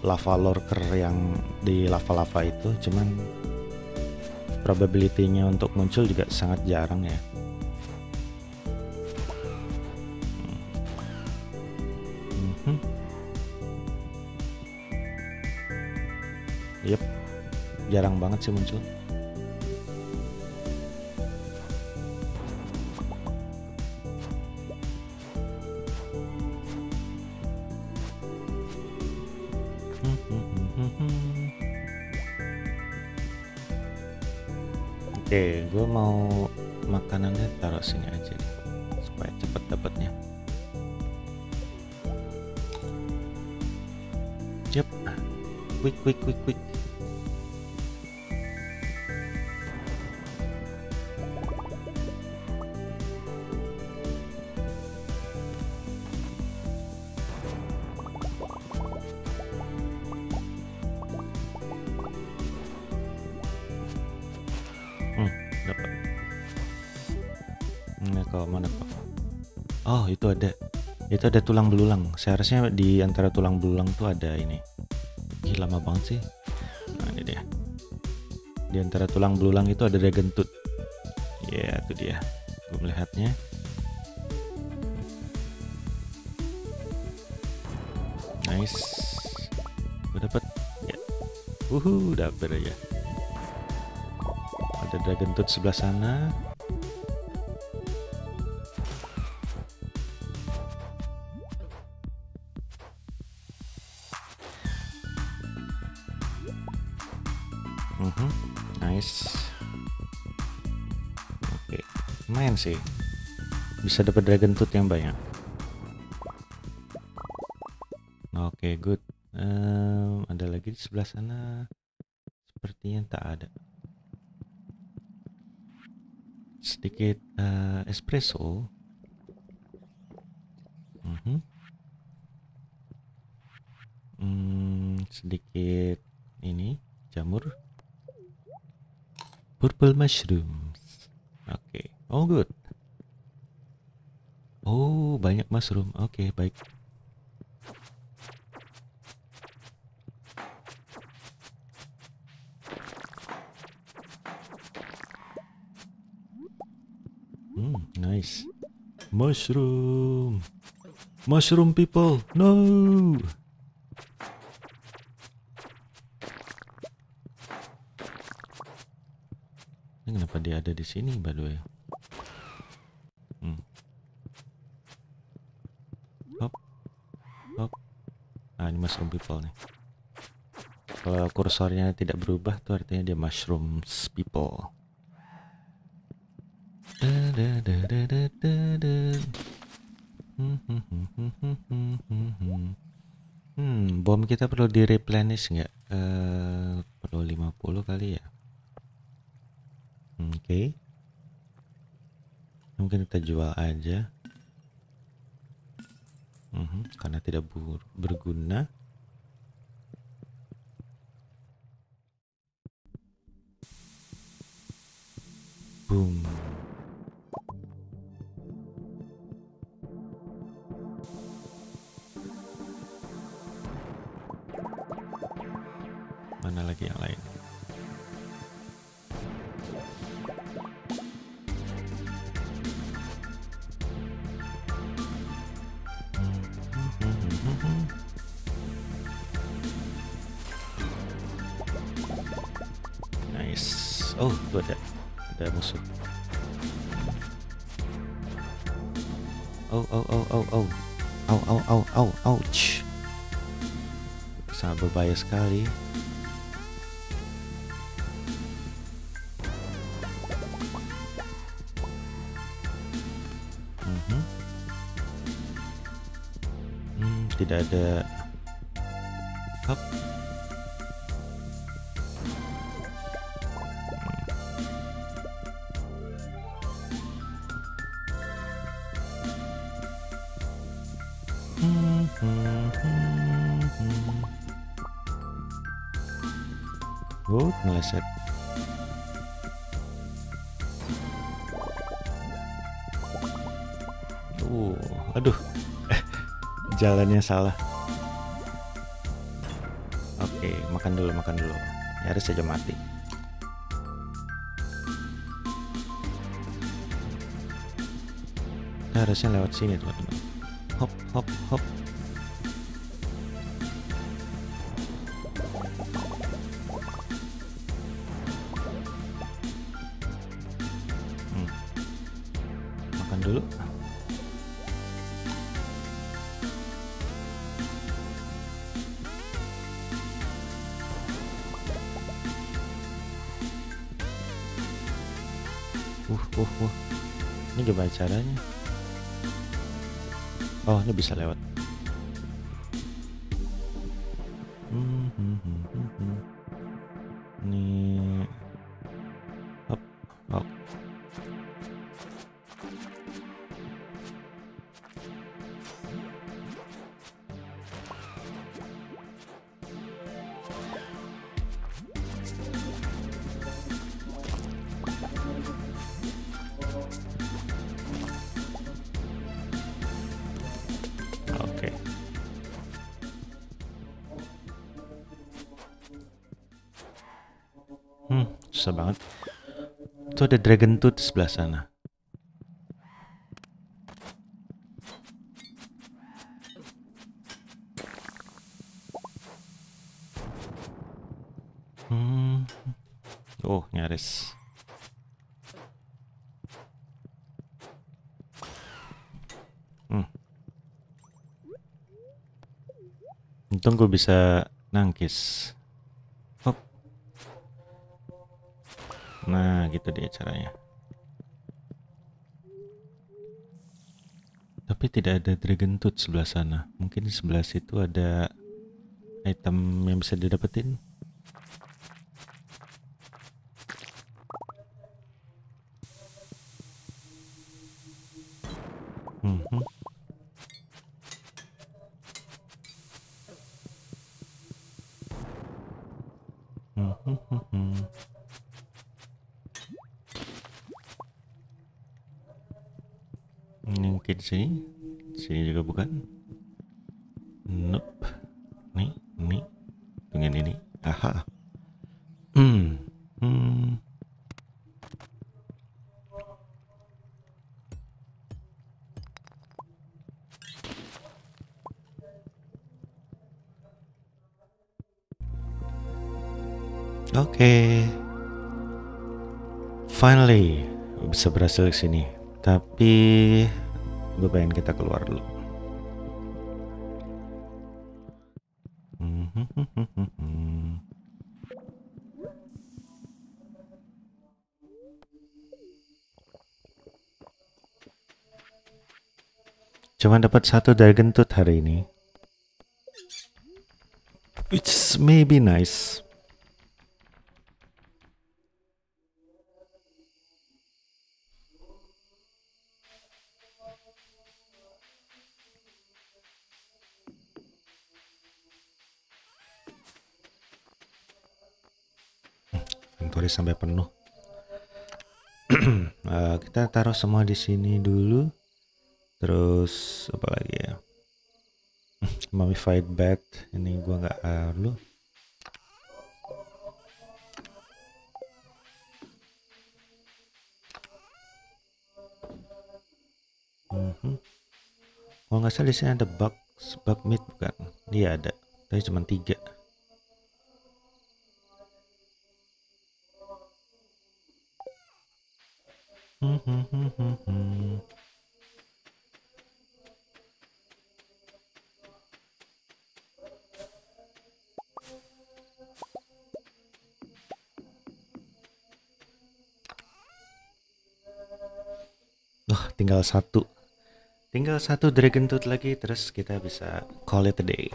lava lurker yang di lava-lava itu cuman probability-nya untuk muncul juga sangat jarang ya jarang banget sih muncul. Oke, gue mau makanannya taruh sini aja supaya cepet dapatnya. Yep, quick, quick, quick, quick. Ada tulang belulang. Seharusnya di antara tulang belulang tuh ada ini. Ih, lama banget sih. Nah, ini dia. Di antara tulang belulang itu ada dragon tooth. Ya, itu dia. Gue melihatnya. Nice. Gue dapat. Ya. Uhu, dapat aja ada dragon tooth sebelah sana sih bisa dapat dragon tooth yang banyak oke okay, good um, ada lagi di sebelah sana sepertinya tak ada sedikit uh, espresso. Mm -hmm. hmm, sedikit ini jamur. Purple mushrooms. Oh good. Oh banyak mushroom. Oke okay, baik. Hmm, nice. Mushroom. Mushroom people. No. Ini kenapa dia ada di sini, by the way? Hmm. Hop. Hop. Ah, ini mushroom people nih. Kalau kursornya tidak berubah tuh artinya dia mushrooms people. Hmm, bom kita perlu di replenish nggak? Uh, perlu 50 kali ya. Oke. Okay. Mungkin kita jual aja. Uh mhm, -huh, karena tidak berguna. Salah. Oke, makan dulu, makan dulu. Nyaris saja mati. Kita harusnya lewat sini, teman-teman. Hop, hop, hop. Hmm. Makan dulu. Caranya? Oh, ini bisa lewat. Ada dragon tooth sebelah sana. Hmm. Oh, nyaris. Hmm. Untung gue bisa nangkis. Gitu dia caranya. Tapi tidak ada dragon tooth sebelah sana. Mungkin sebelah situ ada item yang bisa didapetin. Bisa berhasil ke sini. Tapi gue pengen kita keluar dulu. Cuma dapat satu dragon tooth hari ini. Which may be nice. Sampai penuh. Eh, kita taruh semua di sini dulu. Terus apa lagi ya? Mummified bat ini gua nggak perlu. Mhm. Kalau nggak salah di sini ada bug bug meat bukan? Iya ada, tapi cuma tiga. Wah, tinggal satu. Tinggal satu dragon tooth lagi, terus kita bisa call it a day.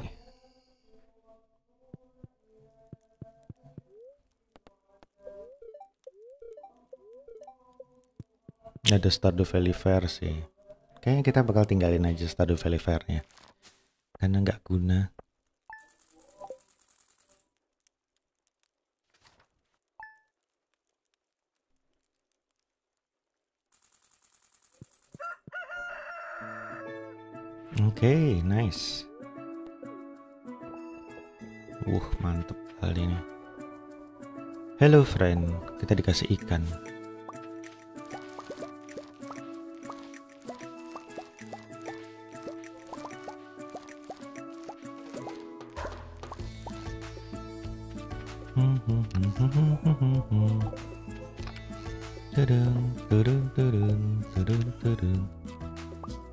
Ada Stardew Valley Fair sih. Kayaknya kita bakal tinggalin aja Stardew Valley Fair-nya. Karena nggak guna. Oke, nice. Uh, mantep kali ini. Hello friend, kita dikasih ikan.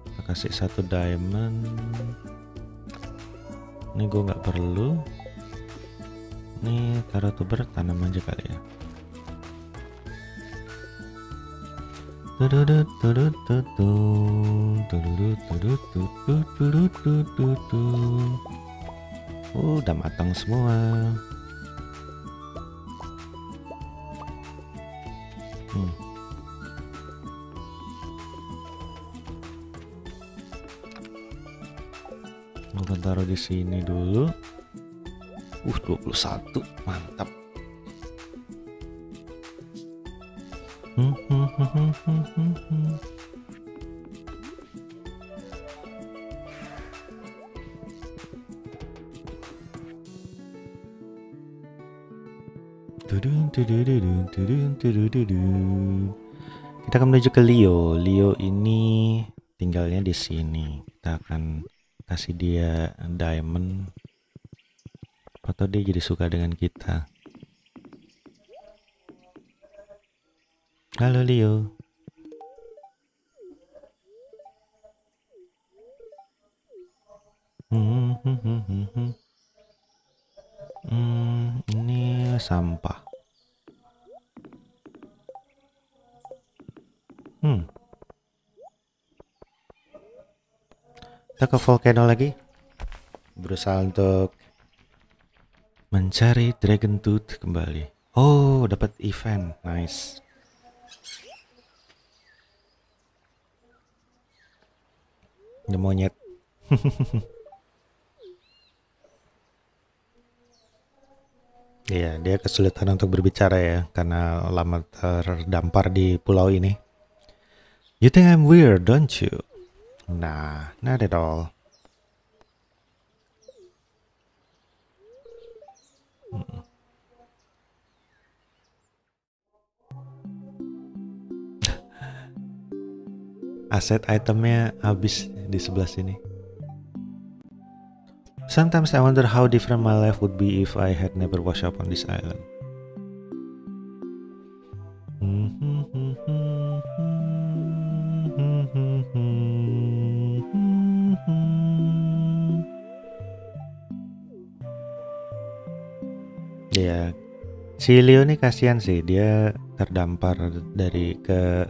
Kita kasih satu diamond. Ini gue nggak perlu. Ini taruh tuber tanam aja kali ya. Udah matang semua. Hmm. Gue taruh di sini dulu. Uh, 21. Mantap. Hmm, hmm, hmm, hmm, hmm, hmm, Kita akan menuju ke Leo. Leo ini tinggalnya di sini. Kita akan kasih dia diamond atau dia jadi suka dengan kita. Halo Leo. Hmm, hmm, hmm, hmm, hmm. Hmm, ini sampah. Kita ke volcano lagi. Berusaha untuk mencari dragon tooth kembali. Oh, dapat event. Nice. Ada monyet. Iya, dia kesulitan untuk berbicara ya karena lama terdampar di pulau ini. You think I'm weird, don't you? Nah, not at all. Aset itemnya habis di sebelah sini. Sometimes I wonder how different my life would be if I had never washed up on this island. Si Leo nih kasihan sih, dia terdampar dari ke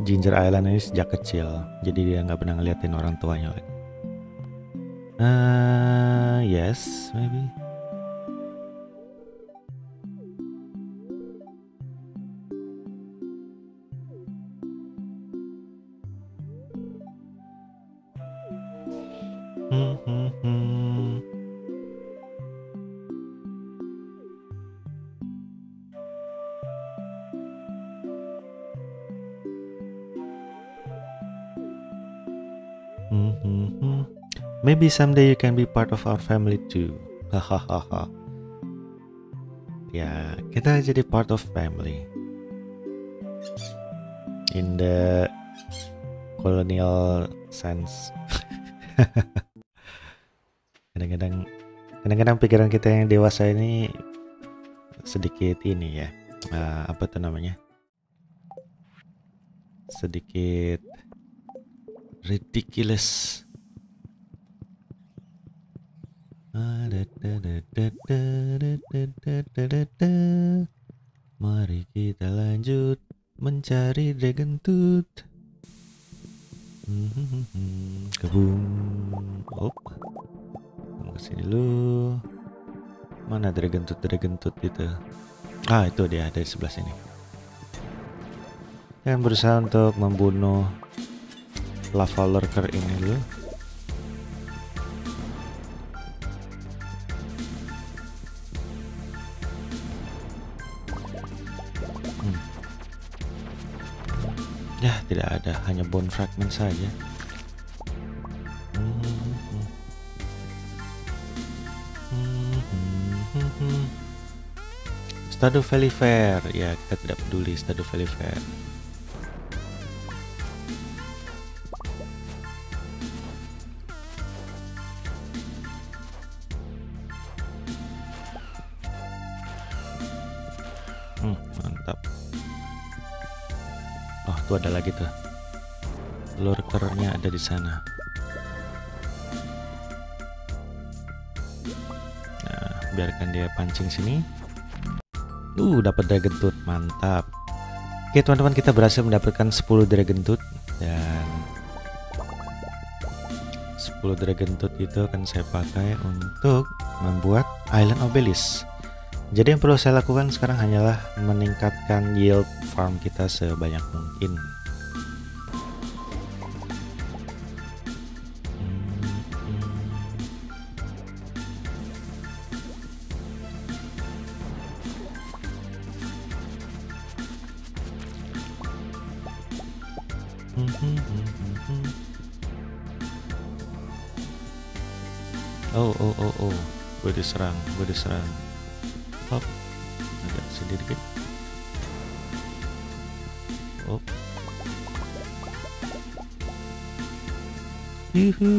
Ginger Island ini sejak kecil, jadi dia nggak pernah ngeliatin orang tuanya. Uh, yes, maybe. Maybe someday you can be part of our family too. Hahaha. ya, kita jadi part of family. In the colonial sense. Kadang-kadang kadang-kadang pikiran kita yang dewasa ini sedikit ini ya. eh, apa tuh namanya? Sedikit ridiculous. Mari kita lanjut mencari dragon tooth. Kebun. Op. Ke sini dulu. Mana dragon tooth dragon tooth itu? Ah, itu dia dari sebelah sini. Dan berusaha untuk membunuh lava lurker ini dulu. Ya, tidak ada, hanya bone fragment saja. Stardew Valley Fair ya kita tidak peduli Stardew Valley Fair tuh ada lagi tuh. Lurkernya ada di sana. Nah, biarkan dia pancing sini. Uh, dapat dragon tooth, mantap. Oke, teman-teman, kita berhasil mendapatkan 10 dragon tooth dan 10 dragon tooth itu akan saya pakai untuk membuat island obelisk. Jadi yang perlu saya lakukan sekarang hanyalah meningkatkan yield farm kita sebanyak mungkin. Oh oh oh oh, gue diserang, gue diserang. Sedikit. Oh. Yuhu.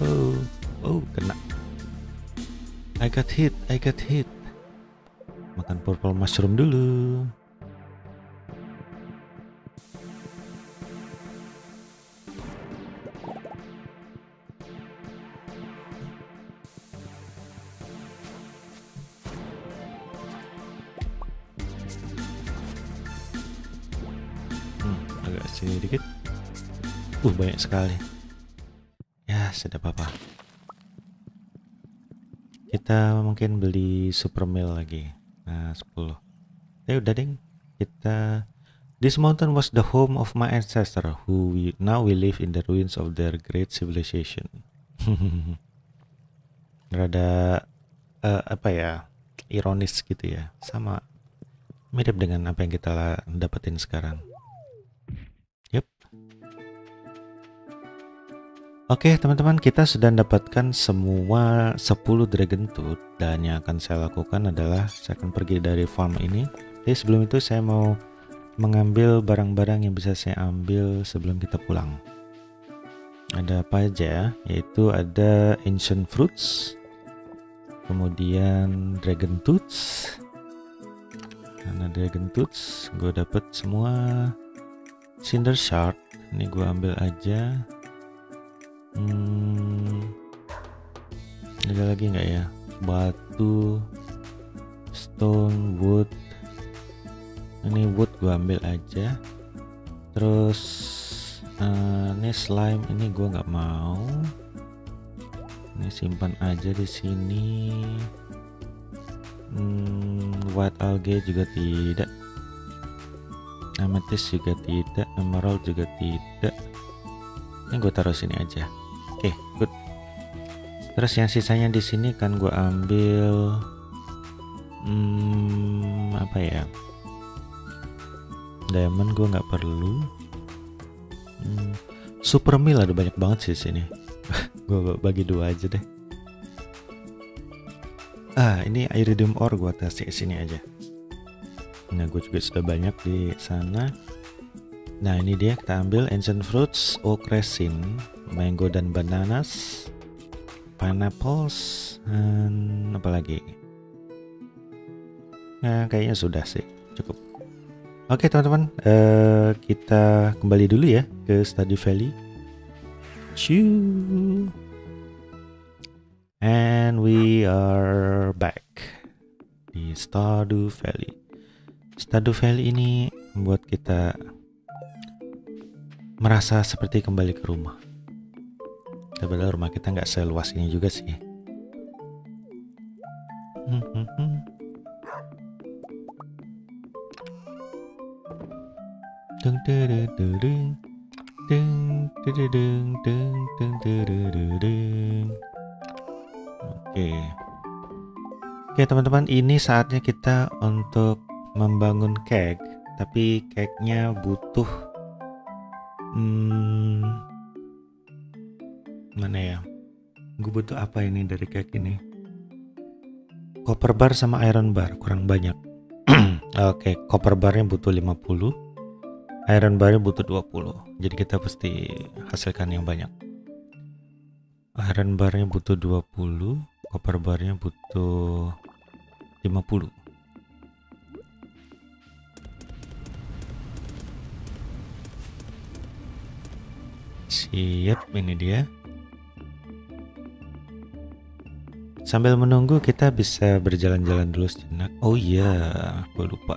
Oh, oh, kena. I got hit, I got hit. Makan purple mushroom dulu. Sekali. Ya, sedap apa. Kita mungkin beli super meal lagi. Nah, 10. Ya udah ding. Kita This mountain was the home of my ancestor who we, now we live in the ruins of their great civilization. Rada eh, apa ya? Ironis gitu ya. Sama mirip dengan apa yang kita dapetin sekarang. Oke teman-teman kita sudah mendapatkan semua 10 dragon tooth dan yang akan saya lakukan adalah saya akan pergi dari farm ini. Jadi sebelum itu saya mau mengambil barang-barang yang bisa saya ambil sebelum kita pulang. Ada apa aja? Yaitu ada ancient fruits, kemudian dragon tooth, karena dragon tooth gue dapet semua cinder shard ini gue ambil aja hmm, ada lagi nggak ya? Batu stone wood. Ini wood gue ambil aja. Terus eh, ini slime ini gue nggak mau. Ini simpan aja di sini. Hmm, white algae juga tidak. Amethyst juga tidak. Emerald juga tidak. Ini gue taruh sini aja oke good. Terus yang sisanya di sini kan gue ambil hmm, apa ya? Diamond gue nggak perlu. Hmm, super meal ada banyak banget sih di sini. Gue bagi dua aja deh. Ah ini iridium ore gue kasih sini aja. Nah gue juga sudah banyak di sana. Nah ini dia kita ambil ancient fruits oak resin mango dan bananas pineapples dan apa lagi nah kayaknya sudah sih cukup oke teman-teman eh, kita kembali dulu ya ke Study Valley Shoo. And we are back di Stardew Valley. Stardew Valley ini membuat kita merasa seperti kembali ke rumah sebenarnya rumah kita nggak seluas ini juga sih hmm, hmm, hmm. Dung. Deng, deng, deng, deng, deng, deng, deng. Oke. Oke, teman-teman, ini saatnya kita untuk membangun cake, tapi cake-nya butuh hmm, mana ya? Gue butuh apa ini dari cake ini? copper bar sama iron bar kurang banyak. Oke, okay, copper barnya butuh 50. Iron barnya butuh 20. Jadi kita pasti hasilkan yang banyak. Iron barnya butuh 20, copper barnya butuh 50. Siap, ini dia. Sambil menunggu kita bisa berjalan-jalan dulu sejenak. Oh iya, gue lupa.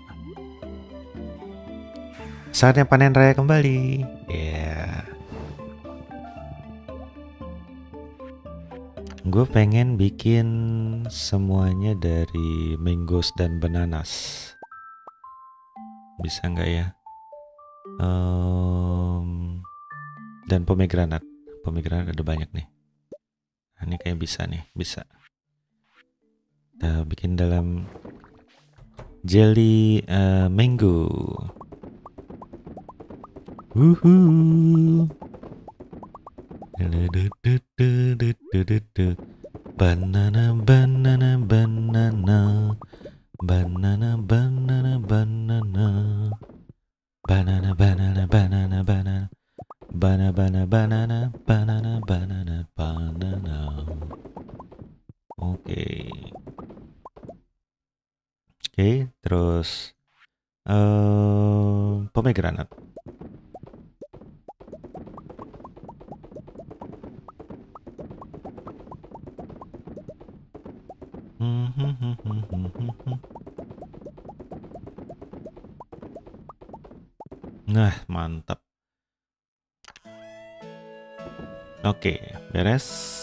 Saatnya panen raya kembali. Ya. Yeah. Gue pengen bikin semuanya dari mangoes dan bananas. Bisa nggak ya? Um, dan pomegranat pomegranat ada banyak nih ini kayak bisa nih bisa kita bikin dalam jelly uh, mango. Banana, banana, banana, banana, banana, banana, banana, banana, banana, banana. Banana, banana, banana, banana, banana, banana. Oke. Oke, terus uh, pomegranat. Nah, mantap. Oke, beres.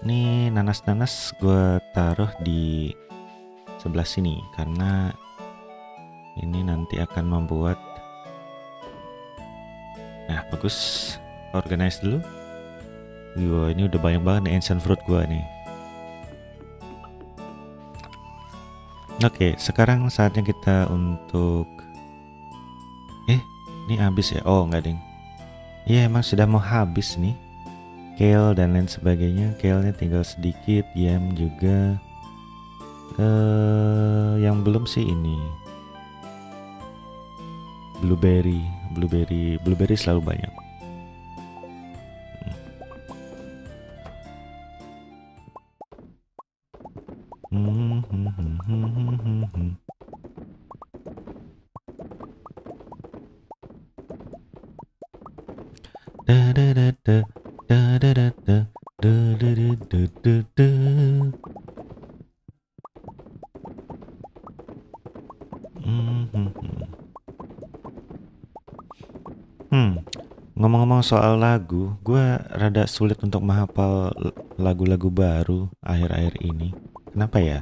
Ini nanas-nanas gue taruh di sebelah sini karena ini nanti akan membuat Nah, bagus. Organize dulu. Wah, ini udah banyak banget nih ancient fruit gua nih. Oke, sekarang saatnya kita untuk Eh, ini habis ya? Oh, enggak, Ding. Iya emang sudah mau habis nih Kale dan lain sebagainya Kale-nya tinggal sedikit Yam juga. Uh, Yang belum sih ini. Blueberry Blueberry Blueberry selalu banyak soal lagu, gue rada sulit untuk menghafal lagu-lagu baru akhir-akhir ini. Kenapa ya?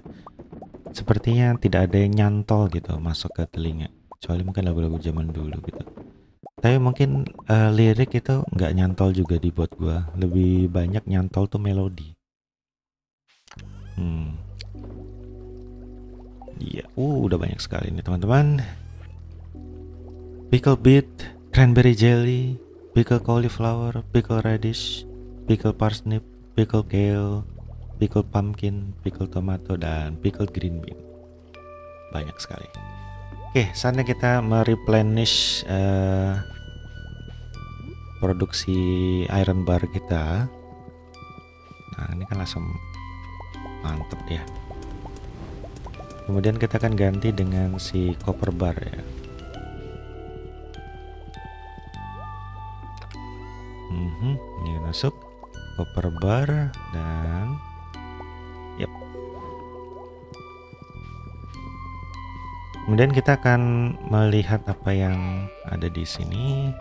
Sepertinya tidak ada yang nyantol gitu masuk ke telinga. Kecuali mungkin lagu-lagu zaman dulu gitu tapi mungkin uh, lirik itu nggak nyantol juga di buat gua lebih banyak nyantol tuh melodi hmm iya uh udah banyak sekali nih teman-teman pickle beet cranberry jelly pickle cauliflower pickle radish pickle parsnip pickle kale pickle pumpkin pickle tomato dan pickle green bean banyak sekali Oke, saatnya kita mereplenish uh, produksi iron bar kita. Nah, ini kan langsung mantep ya. Kemudian kita akan ganti dengan si copper bar ya. Mm -hmm, ini masuk copper bar dan Kemudian kita akan melihat apa yang ada di sini.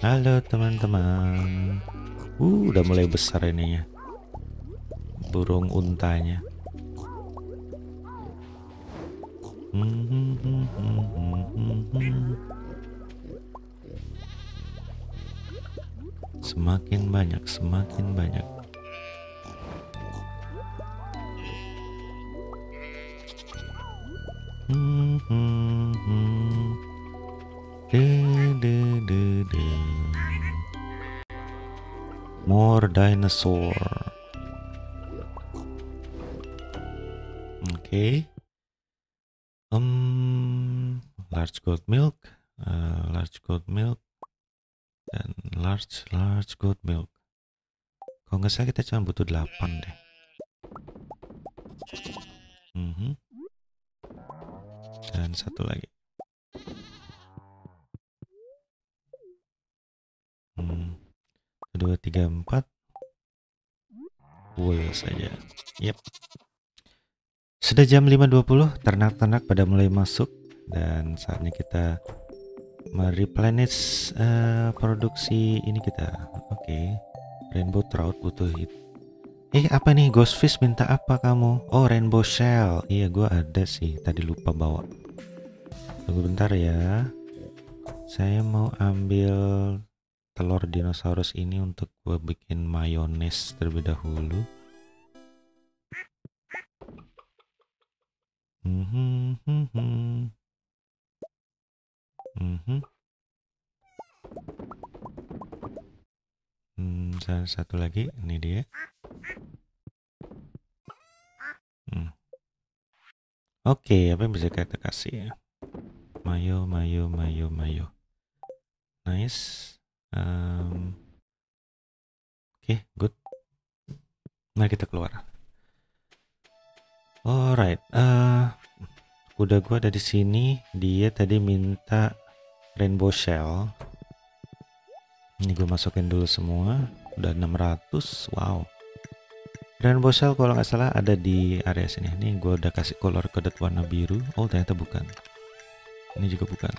Halo teman-teman. Uh, udah mulai besar ini ya. Burung untanya. semakin banyak, semakin banyak. Hmm, hmm, hmm. More dinosaur. Oke. Okay. Um, large goat milk, uh, large goat milk dan large large gold milk. Kalau nggak salah kita cuma butuh 8 deh. Mm -hmm. dan satu lagi. Hmm. dua tiga empat. Wool saja. Yep. Sudah jam 5.20 ternak-ternak pada mulai masuk. Dan saatnya kita mereplenish uh, produksi ini kita. Oke. Okay. rainbow trout butuh hit. Eh apa nih? Ghost fish minta apa kamu? Oh rainbow shell. Iya gua ada sih. Tadi lupa bawa. Tunggu bentar ya. Saya mau ambil telur dinosaurus ini untuk gue bikin mayones terlebih dahulu. Mm -hmm, mm -hmm. Mm -hmm. Hmm, satu lagi, ini dia. Hmm. Oke, okay, apa yang bisa kita kasih ya? Mayo, mayo, mayo, mayo. Nice. Um, Oke, okay, good. Mari kita keluar. Alright, uh, kuda gua ada di sini. Dia tadi minta rainbow shell. Ini gue masukin dulu semua. Udah 600 wow. Rainbow shell kalau nggak salah ada di area sini. Ini gue udah kasih color coded warna biru. Oh ternyata bukan. Ini juga bukan.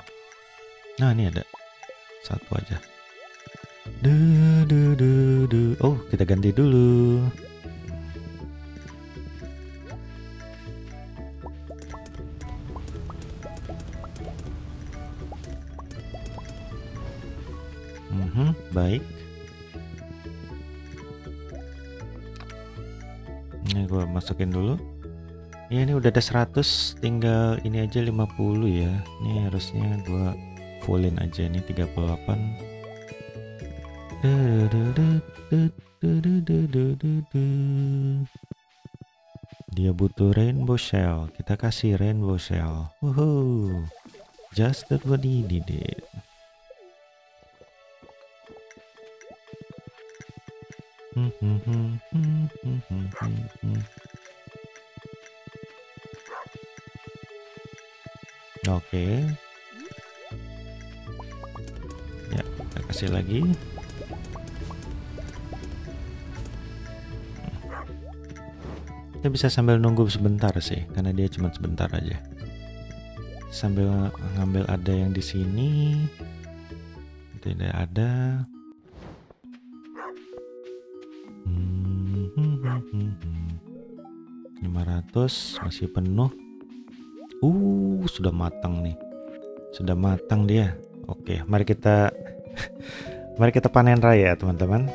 Nah ini ada. Satu aja. Du, du, du, du. oh kita ganti dulu baik. Ini gue masukin dulu. Ya ini udah ada 100 tinggal ini aja 50 ya. Ini harusnya gue fullin aja ini 38 dia butuh rainbow shell. Kita kasih rainbow shell. Woohoo. just that what he needed Oke. Ya, kita kasih lagi. Kita bisa sambil nunggu sebentar sih, karena dia cuma sebentar aja. Sambil ngambil ada yang di sini. Tidak ada. 500 masih penuh. Uh sudah matang nih. Sudah matang dia. Oke mari kita mari kita panen raya teman-teman.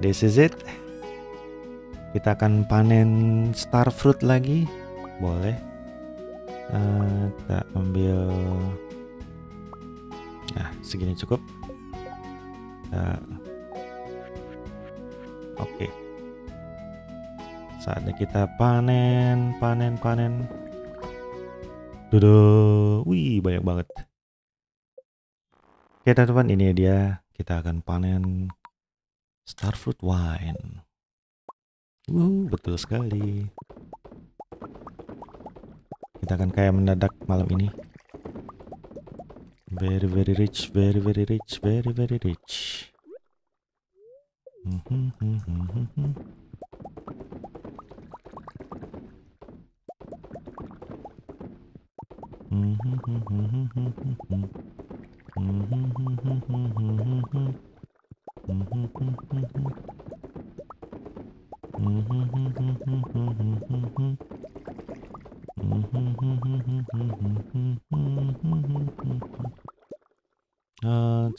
This is it. Kita akan panen star fruit lagi. Boleh. Uh, kita ambil nah segini cukup. Uh, oke. okay. Saatnya kita panen, panen, panen. Duduh, wih banyak banget. Oke teman-teman, ini dia. Kita akan panen Starfruit Wine. Wuh, betul sekali. Kita akan kayak mendadak malam ini. Very very rich, very very rich, very very rich. Hmm, hmm, hmm, hmm, hmm. Uh,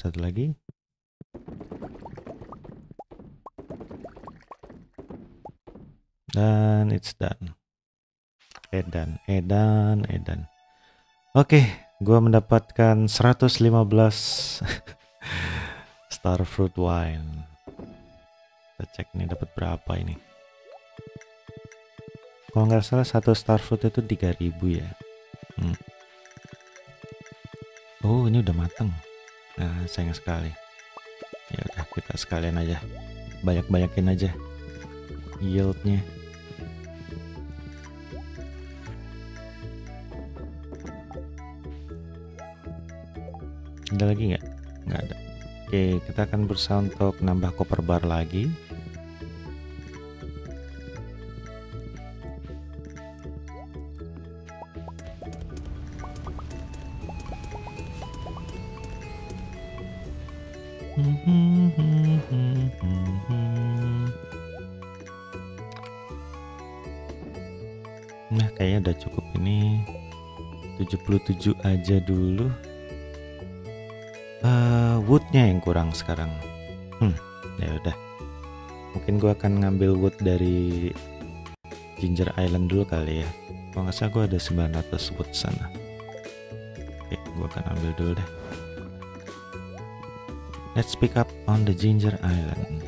satu lagi. Dan it's done. Edan, Edan, Edan. Oke, gua mendapatkan 115 Starfruit Wine. Kita cek nih dapat berapa ini. kalau nggak salah satu starfruit itu 3000 ya hmm. oh ini udah mateng nah sayang sekali ya udah kita sekalian aja banyak-banyakin aja yieldnya ada lagi nggak? Nggak ada. Oke kita akan berusaha untuk nambah copper bar lagi. Nah kayaknya udah cukup ini. 77 aja dulu Woodnya yang kurang sekarang. Hmm ya udah. Mungkin gua akan ngambil wood dari Ginger Island dulu kali ya. Kalau nggak salah gua ada 900 wood sana. Oke gua akan ambil dulu deh. Let's pick up on the Ginger Island.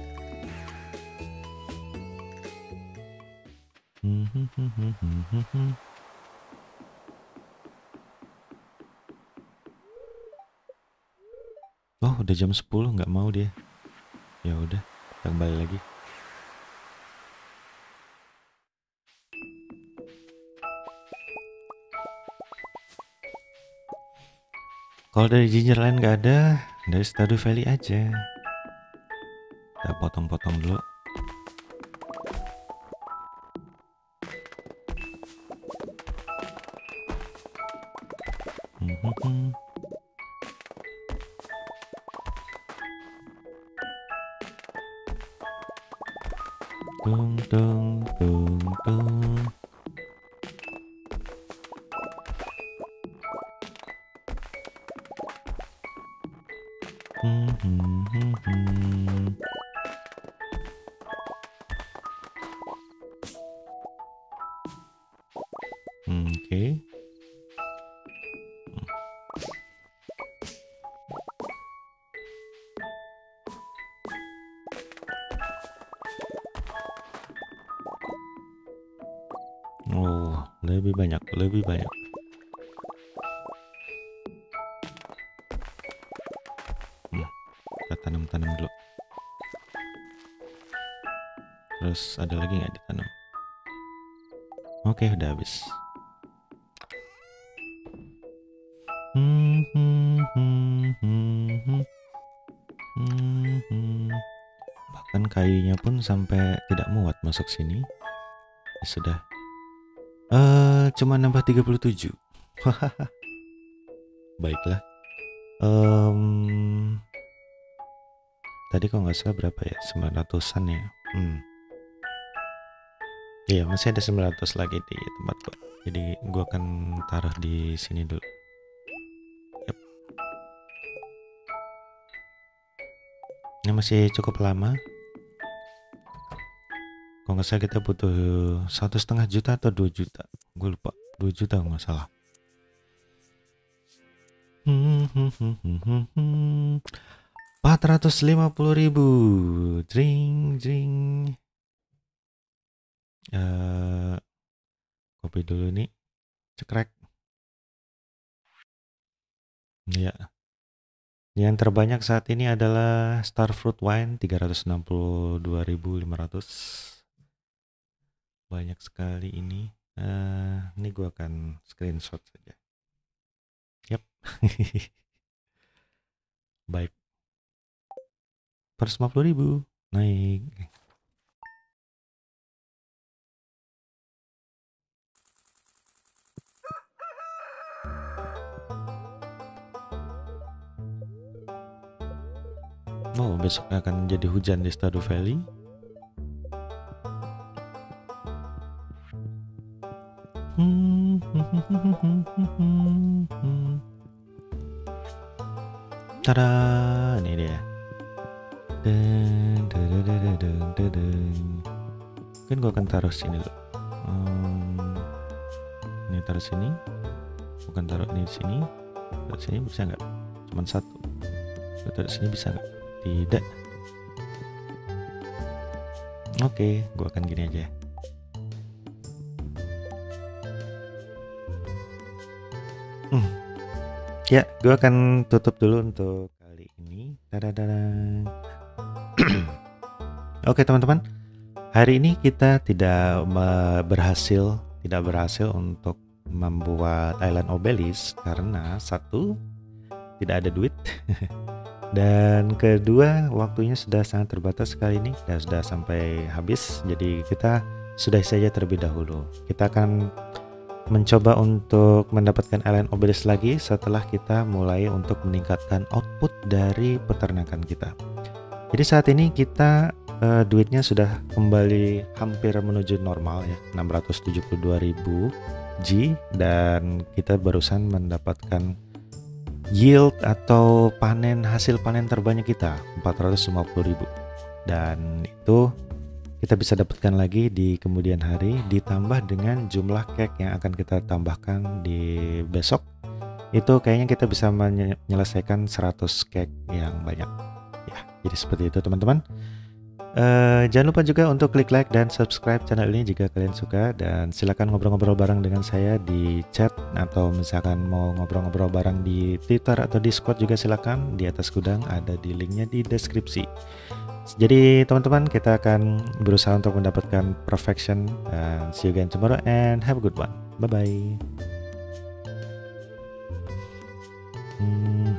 Oh, udah jam 10 nggak mau dia. Ya udah, kita kembali lagi. Kalau dari Ginger Island nggak ada, dari Stardew Valley aja kita potong-potong dulu sini. Ya sudah. Eh, uh, cuma nambah 37. Baiklah. Um, tadi kok nggak salah berapa ya? 900-an ya. Hmm. Iya, masih ada 900 lagi di tempat gua. Jadi gua akan taruh di sini dulu. Yep. Ini masih cukup lama. Kalau nggak salah kita butuh satu setengah juta atau 2 juta. Gue lupa. 2 juta nggak salah. Empat ratus lima puluh ribu, jring jring. Uh, kopi dulu nih, cekrek. Ya. Yang terbanyak saat ini adalah Starfruit Wine 362.500. Banyak sekali ini. Uh, ini gua akan screenshot saja. Yap. Baik. Per 50.000 naik. Oh, besok akan jadi hujan di Stardew Valley. Tada, ini dia. Dan, Kan gue akan taruh sini dulu. Hmm, ini taruh sini. Bukan taruh ini di sini. Taruh sini bisa nggak? Cuman satu. Taruh sini bisa nggak? Tidak. Oke, gue akan gini aja. Ya, gue akan tutup dulu untuk kali ini. Dadadadang. Oke teman-teman, hari ini kita tidak berhasil, tidak berhasil untuk membuat Island Obelisk karena satu tidak ada duit. Dan kedua waktunya sudah sangat terbatas kali ini. Dan sudah sampai habis. Jadi kita sudah saja terlebih dahulu. Kita akan mencoba untuk mendapatkan Island Obelisk lagi setelah kita mulai untuk meningkatkan output dari peternakan kita. Jadi saat ini kita uh, duitnya sudah kembali hampir menuju normal ya 672.000 G dan kita barusan mendapatkan yield atau panen hasil panen terbanyak kita 450.000 dan itu kita bisa dapatkan lagi di kemudian hari ditambah dengan jumlah cake yang akan kita tambahkan di besok. Itu kayaknya kita bisa menyelesaikan 100 cake yang banyak. Ya jadi seperti itu teman-teman. Uh, jangan lupa juga untuk klik like dan subscribe channel ini jika kalian suka. Dan silakan ngobrol-ngobrol bareng dengan saya di chat atau misalkan mau ngobrol-ngobrol bareng di Twitter atau Discord juga silakan. Di atas gudang ada di linknya di deskripsi. Jadi teman-teman kita akan berusaha untuk mendapatkan perfection. and see you again tomorrow and have a good one. Bye bye. Hmm.